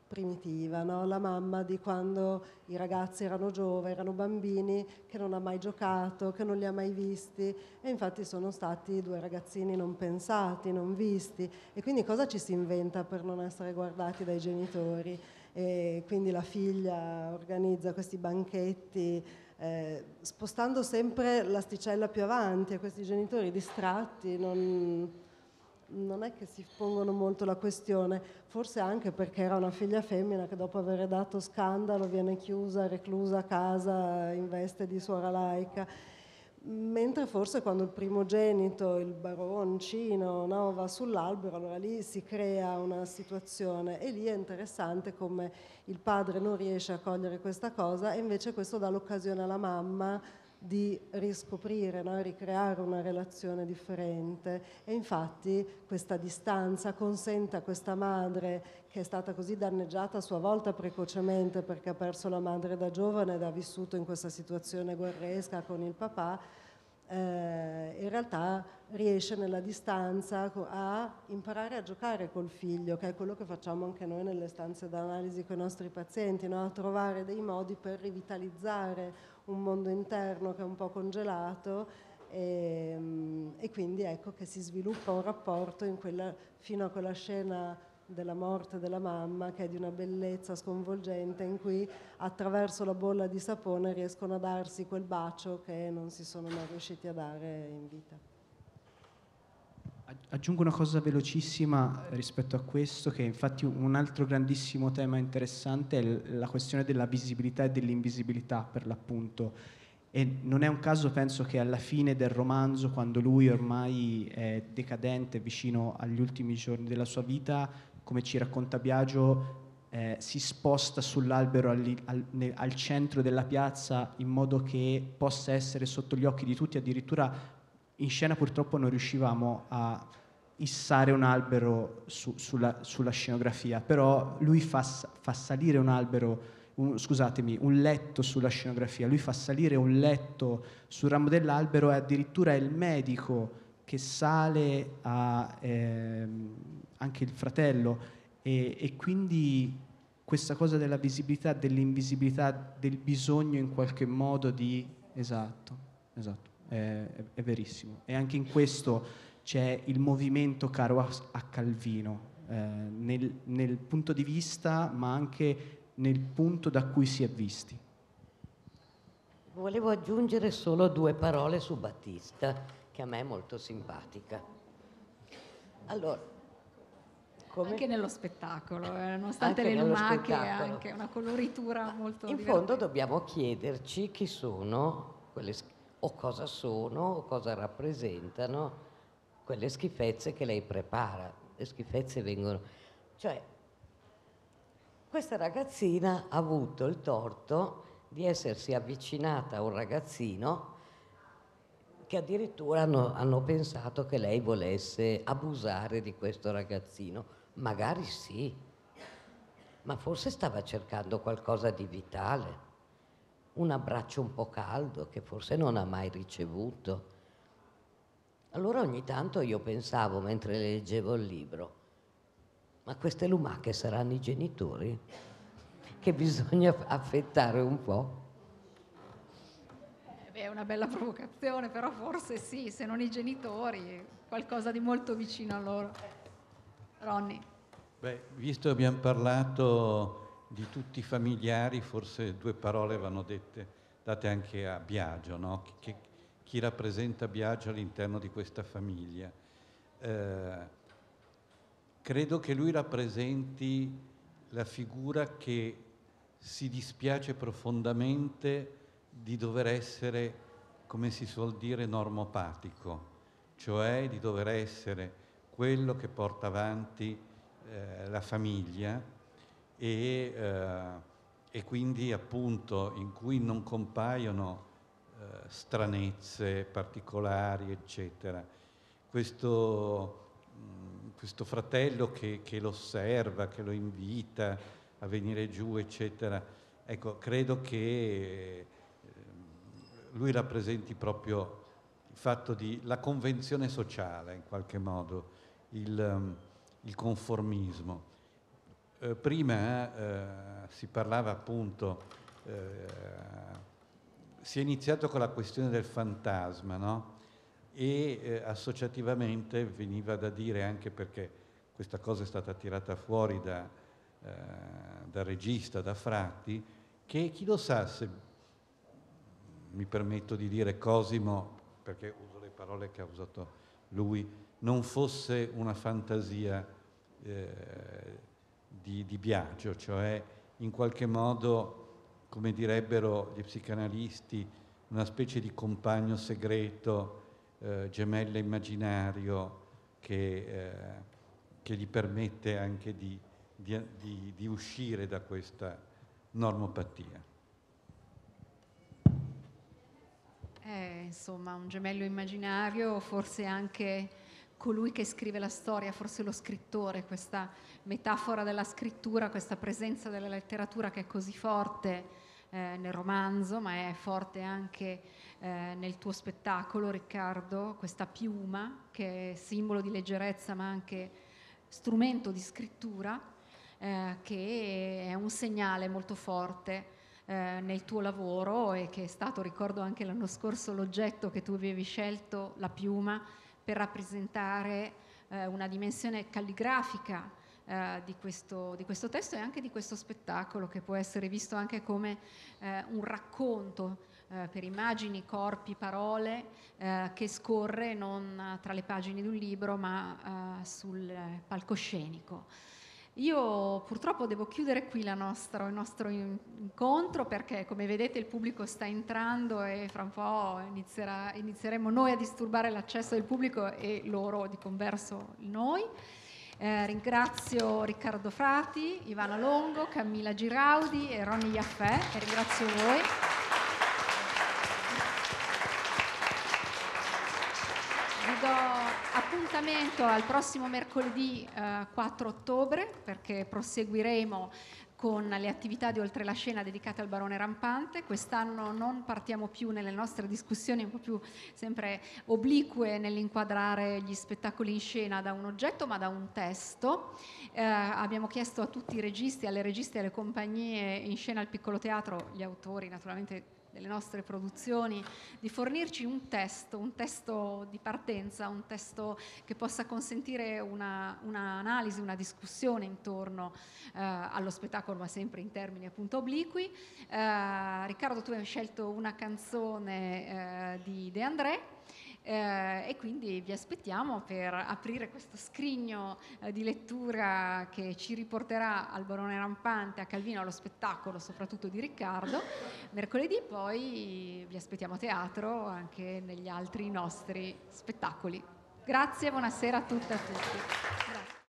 primitiva, no? la mamma di quando i ragazzi erano giovani, erano bambini, che non ha mai giocato, che non li ha mai visti e infatti sono stati due ragazzini non pensati, non visti e quindi cosa ci si inventa per non essere guardati dai genitori? E quindi la figlia organizza questi banchetti eh, spostando sempre l'asticella più avanti e questi genitori distratti non, non è che si pongono molto la questione, forse anche perché era una figlia femmina che dopo aver dato scandalo viene chiusa, reclusa a casa in veste di suora laica Mentre forse quando il primogenito, il baroncino, no, va sull'albero, allora lì si crea una situazione. E lì è interessante come il padre non riesce a cogliere questa cosa e invece questo dà l'occasione alla mamma di riscoprire, no? ricreare una relazione differente e infatti questa distanza consente a questa madre che è stata così danneggiata a sua volta precocemente perché ha perso la madre da giovane ed ha vissuto in questa situazione guerresca con il papà, eh, in realtà riesce nella distanza a imparare a giocare col figlio, che è quello che facciamo anche noi nelle stanze d'analisi con i nostri pazienti, no? a trovare dei modi per rivitalizzare un mondo interno che è un po' congelato e, e quindi ecco che si sviluppa un rapporto quella, fino a quella scena della morte della mamma che è di una bellezza sconvolgente in cui attraverso la bolla di sapone riescono a darsi quel bacio che non si sono mai riusciti a dare in vita. Aggiungo una cosa velocissima rispetto a questo, che infatti un altro grandissimo tema interessante è la questione della visibilità e dell'invisibilità per l'appunto. E non è un caso, penso che alla fine del romanzo, quando lui ormai è decadente, vicino agli ultimi giorni della sua vita, come ci racconta Biagio, eh, si sposta sull'albero al, al, al centro della piazza in modo che possa essere sotto gli occhi di tutti, addirittura in scena purtroppo non riuscivamo a issare un albero su, sulla, sulla, scenografia, però lui fa, fa, salire un albero un, scusatemi, un letto sulla scenografia, lui fa salire un letto sul ramo dell'albero e addirittura è il medico che sale a, ehm, anche il fratello e, e quindi questa cosa della visibilità, dell'invisibilità, del bisogno in qualche modo di... Esatto, esatto, è, è, verissimo. E anche in questo c'è il movimento caro a, a Calvino, eh, nel, nel punto di vista ma anche nel punto da cui si è visti. Volevo aggiungere solo due parole su Battista, che a me è molto simpatica. Allora, come? Anche nello spettacolo, eh, nonostante anche le lumache, anche una coloritura molto In divertente. fondo dobbiamo chiederci chi sono quelle, o cosa sono o cosa rappresentano quelle schifezze che lei prepara. Le schifezze vengono... Cioè, questa ragazzina ha avuto il torto di essersi avvicinata a un ragazzino che addirittura hanno, hanno pensato che lei volesse abusare di questo ragazzino Magari sì, ma forse stava cercando qualcosa di vitale, un abbraccio un po' caldo che forse non ha mai ricevuto. Allora ogni tanto io pensavo, mentre leggevo il libro, ma queste lumache saranno i genitori? Che bisogna affettare un po'. Eh è una bella provocazione, però forse sì, se non i genitori, qualcosa di molto vicino a loro. Ronny. Beh, visto che abbiamo parlato di tutti i familiari, forse due parole vanno dette, date anche a Biagio, no? chi, chi, rappresenta Biagio all'interno di questa famiglia. Eh, credo che lui rappresenti la figura che si dispiace profondamente di dover essere, come si suol dire, normopatico, cioè di dover essere quello che porta avanti eh, la famiglia e, eh, e, quindi appunto in cui non compaiono eh, stranezze particolari, eccetera. Questo, questo fratello che, che, lo osserva, che lo invita a venire giù, eccetera, ecco, credo che ehm, lui rappresenti proprio il fatto di la convenzione sociale in qualche modo il, ehm, il conformismo. Eh, prima eh, si parlava appunto, eh, si è iniziato con la questione del fantasma, no? E eh, associativamente veniva da dire, anche perché questa cosa è stata tirata fuori da, eh, dal regista, da Fratti, che chi lo sa se, mi permetto di dire Cosimo, perché uso le parole che ha usato lui, non fosse una fantasia eh, di, di Biagio, cioè in qualche modo, come direbbero gli psicanalisti, una specie di compagno segreto, eh, gemelle immaginario che, eh, che, gli permette anche di, di, di uscire da questa normopatia. Eh, insomma, un gemello immaginario, forse anche colui che scrive la storia, forse lo scrittore, questa metafora della scrittura, questa presenza della letteratura che è così forte eh, nel romanzo, ma è forte anche eh, nel tuo spettacolo, Riccardo, questa piuma che è simbolo di leggerezza ma anche strumento di scrittura, eh, che è un segnale molto forte eh, nel tuo lavoro e che è stato, ricordo anche l'anno scorso, l'oggetto che tu avevi scelto, la piuma, per rappresentare eh, una dimensione calligrafica eh, di, questo, di, questo, testo e anche di questo spettacolo che può essere visto anche come eh, un racconto eh, per immagini, corpi, parole eh, che scorre non tra le pagine di un libro ma eh, sul palcoscenico. Io purtroppo devo chiudere qui nostra, il nostro incontro perché come vedete il pubblico sta entrando e fra un po' inizieremo noi a disturbare l'accesso del pubblico e loro di converso noi. Eh, ringrazio Riccardo Frati, Ivana Longo, Camilla Giraudi e Ronny Iaffè e ringrazio voi. Vi do appuntamento al prossimo mercoledì eh, 4 ottobre perché proseguiremo con le attività di Oltre la Scena dedicate al Barone Rampante. Quest'anno non partiamo più nelle nostre discussioni un po' più sempre oblique nell'inquadrare gli spettacoli in scena da un oggetto ma da un testo. Eh, abbiamo chiesto a tutti i registi, alle registe alle compagnie in scena al piccolo teatro, gli autori naturalmente delle nostre produzioni, di fornirci un testo, un testo di partenza, un testo che possa consentire un'analisi, una, una, discussione intorno eh, allo spettacolo, ma sempre in termini appunto obliqui. Eh, Riccardo, tu hai scelto una canzone eh, di De André eh, e quindi vi aspettiamo per aprire questo scrigno eh, di lettura che ci riporterà al Barone Rampante, a Calvino, allo spettacolo soprattutto di Riccardo. Mercoledì poi vi aspettiamo a teatro anche negli altri nostri spettacoli. Grazie, buonasera a tutte e a tutti. Grazie.